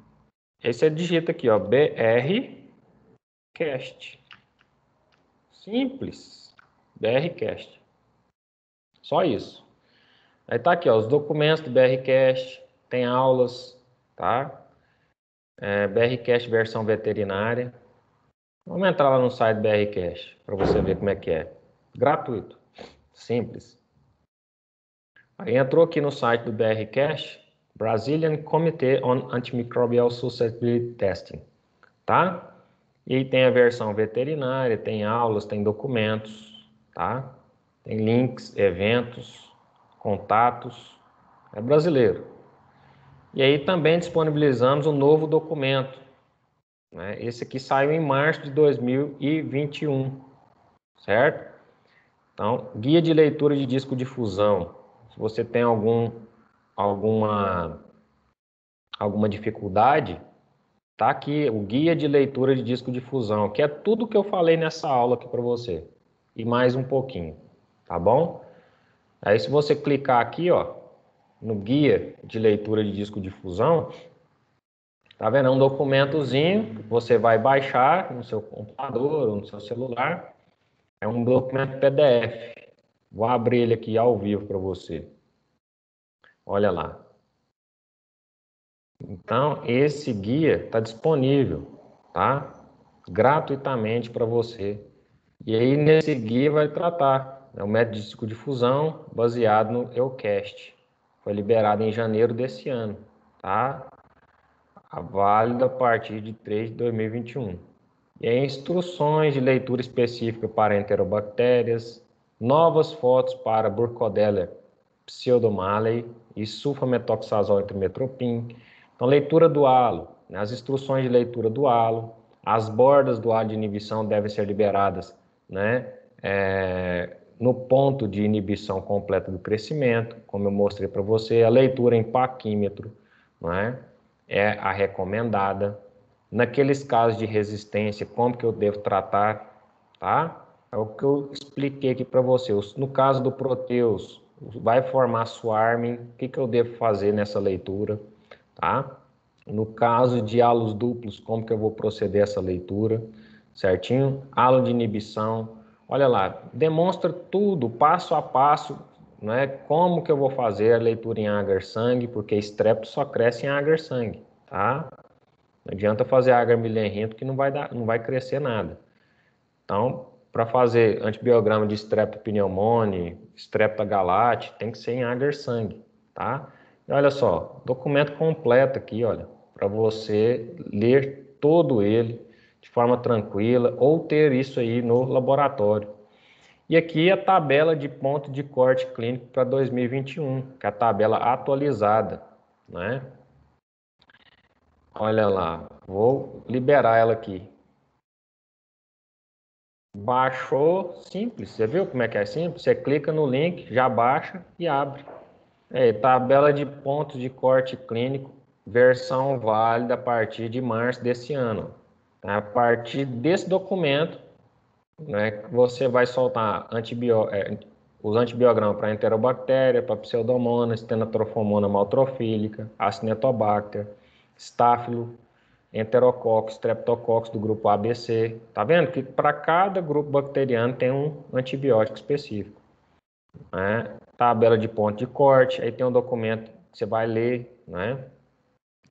Esse é digita aqui, ó, BRCast. Simples. BRCast. Só isso. Aí tá aqui, ó, os documentos do BRCast, tem aulas, tá? É, BRCast versão veterinária. Vamos entrar lá no site BRCast para você ver como é que é. Gratuito, simples. Aí entrou aqui no site do BRCast, Brazilian Committee on Antimicrobial Susceptibility Testing, tá? E aí tem a versão veterinária, tem aulas, tem documentos, tá? Tem links, eventos, contatos. É brasileiro. E aí também disponibilizamos um novo documento. Né? Esse aqui saiu em março de 2021, certo? Então, guia de leitura de disco de fusão. Se você tem algum, alguma, alguma dificuldade, tá aqui o guia de leitura de disco de fusão, que é tudo que eu falei nessa aula aqui para você. E mais um pouquinho, tá bom? Aí se você clicar aqui, ó, no guia de leitura de disco de fusão, tá vendo? É um documentozinho que você vai baixar no seu computador ou no seu celular. É um documento PDF. Vou abrir ele aqui ao vivo para você. Olha lá. Então, esse guia está disponível, tá? Gratuitamente para você. E aí, nesse guia vai tratar é o método de de fusão baseado no EUCAST. Foi liberado em janeiro desse ano, tá? A válido a partir de 3 de 2021. E aí, instruções de leitura específica para enterobactérias, novas fotos para Burkholderia pseudomallei e sulfametoxazol trimetropin. Então, leitura do halo, né? as instruções de leitura do halo, as bordas do halo de inibição devem ser liberadas né? É, no ponto de inibição completa do crescimento, como eu mostrei para você, a leitura em paquímetro não é? é a recomendada. Naqueles casos de resistência, como que eu devo tratar, tá? É o que eu expliquei aqui para você. No caso do Proteus, vai formar swarming, o que, que eu devo fazer nessa leitura, tá? No caso de halos duplos, como que eu vou proceder essa leitura, certinho? Halo de inibição, olha lá, demonstra tudo, passo a passo, né? Como que eu vou fazer a leitura em agar-sangue, porque estrepto só cresce em agar-sangue, tá? Não adianta fazer agar milenrento que não vai, dar, não vai crescer nada. Então, para fazer antibiograma de streptopneumone, streptogalate, tem que ser em agar sangue, tá? E olha só, documento completo aqui, olha, para você ler todo ele de forma tranquila ou ter isso aí no laboratório. E aqui a tabela de ponto de corte clínico para 2021, que é a tabela atualizada, né? Olha lá, vou liberar ela aqui. Baixou, simples. Você viu como é que é simples? Você clica no link, já baixa e abre. É, tabela de pontos de corte clínico, versão válida a partir de março desse ano. A partir desse documento, né, você vai soltar antibio, é, os antibiogramas para enterobactéria, para pseudomonas, stenotrophomonas maltrofílica, acinetobacter, staphylo, enterococcus, streptococcus do grupo ABC. Tá vendo que para cada grupo bacteriano tem um antibiótico específico. Né? Tabela de ponto de corte, aí tem um documento que você vai ler, né?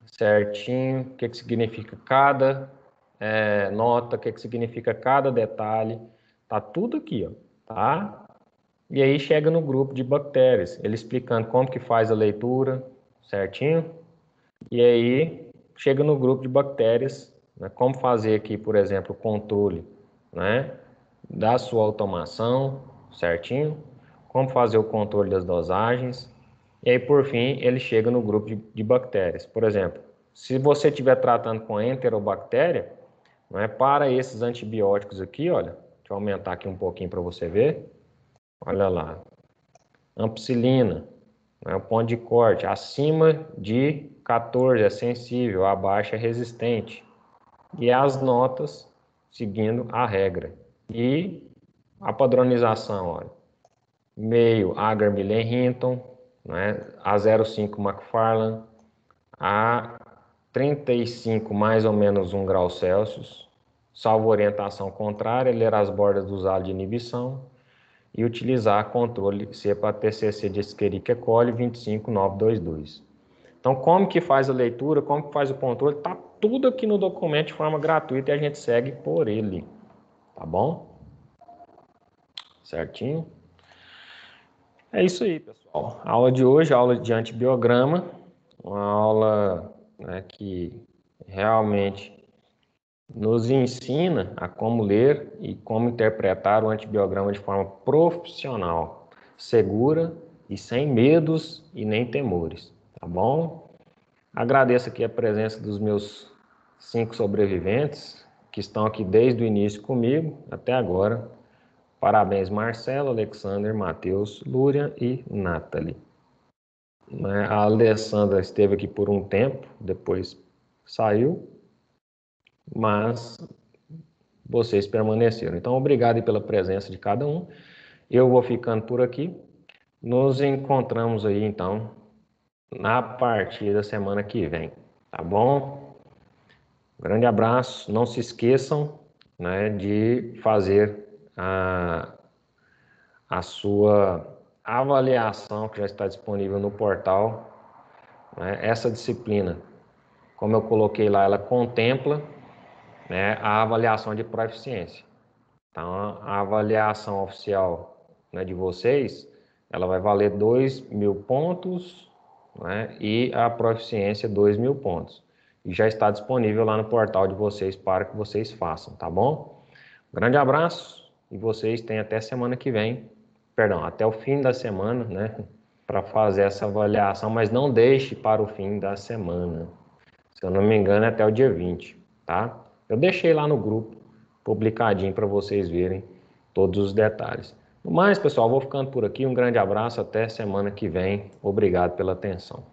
Certinho, o que, que significa cada é, nota, o que, que significa cada detalhe. Tá tudo aqui, ó, tá? E aí chega no grupo de bactérias, ele explicando como que faz a leitura, certinho? E aí chega no grupo de bactérias, né, como fazer aqui, por exemplo, o controle né, da sua automação, certinho, como fazer o controle das dosagens, e aí, por fim, ele chega no grupo de, de bactérias. Por exemplo, se você estiver tratando com enterobactéria, não é, para esses antibióticos aqui, olha, deixa eu aumentar aqui um pouquinho para você ver, olha lá, ampicilina, né, o ponto de corte, acima de 14 é sensível, abaixo é resistente. E as notas seguindo a regra. E a padronização, olha, meio Agar Millen Hinton, né, a 05 McFarlane, a 35 mais ou menos 1 grau Celsius, salvo orientação contrária, ler as bordas dos halos de inibição, e utilizar controle CEPA TCC de Escherichia coli 25922. Então, como que faz a leitura, como que faz o controle, tá tudo aqui no documento de forma gratuita e a gente segue por ele, tá bom? Certinho? É isso aí, pessoal. A aula de hoje, aula de antibiograma, uma aula né, que realmente nos ensina a como ler e como interpretar o antibiograma de forma profissional, segura e sem medos e nem temores, tá bom? Agradeço aqui a presença dos meus cinco sobreviventes que estão aqui desde o início comigo até agora. Parabéns, Marcelo, Alexander, Matheus, Lúria e Nathalie. Né, a Alessandra esteve aqui por um tempo, depois saiu, mas vocês permaneceram. Então, obrigado pela presença de cada um. Eu vou ficando por aqui. Nos encontramos aí, então, na partir da semana que vem, tá bom? Grande abraço, não se esqueçam né, de fazer a, a sua avaliação que já está disponível no portal. Né, essa disciplina, como eu coloquei lá, ela contempla né, a avaliação de proficiência. Então, a avaliação oficial né, de vocês, ela vai valer 2 mil pontos né, e a proficiência 2 mil pontos. E já está disponível lá no portal de vocês para que vocês façam, tá bom? Grande abraço e vocês têm até semana que vem, perdão, até o fim da semana, né, para fazer essa avaliação, mas não deixe para o fim da semana. Se eu não me engano, é até o dia 20, tá? Eu deixei lá no grupo publicadinho para vocês verem todos os detalhes. No mais, pessoal, vou ficando por aqui. Um grande abraço, até semana que vem. Obrigado pela atenção.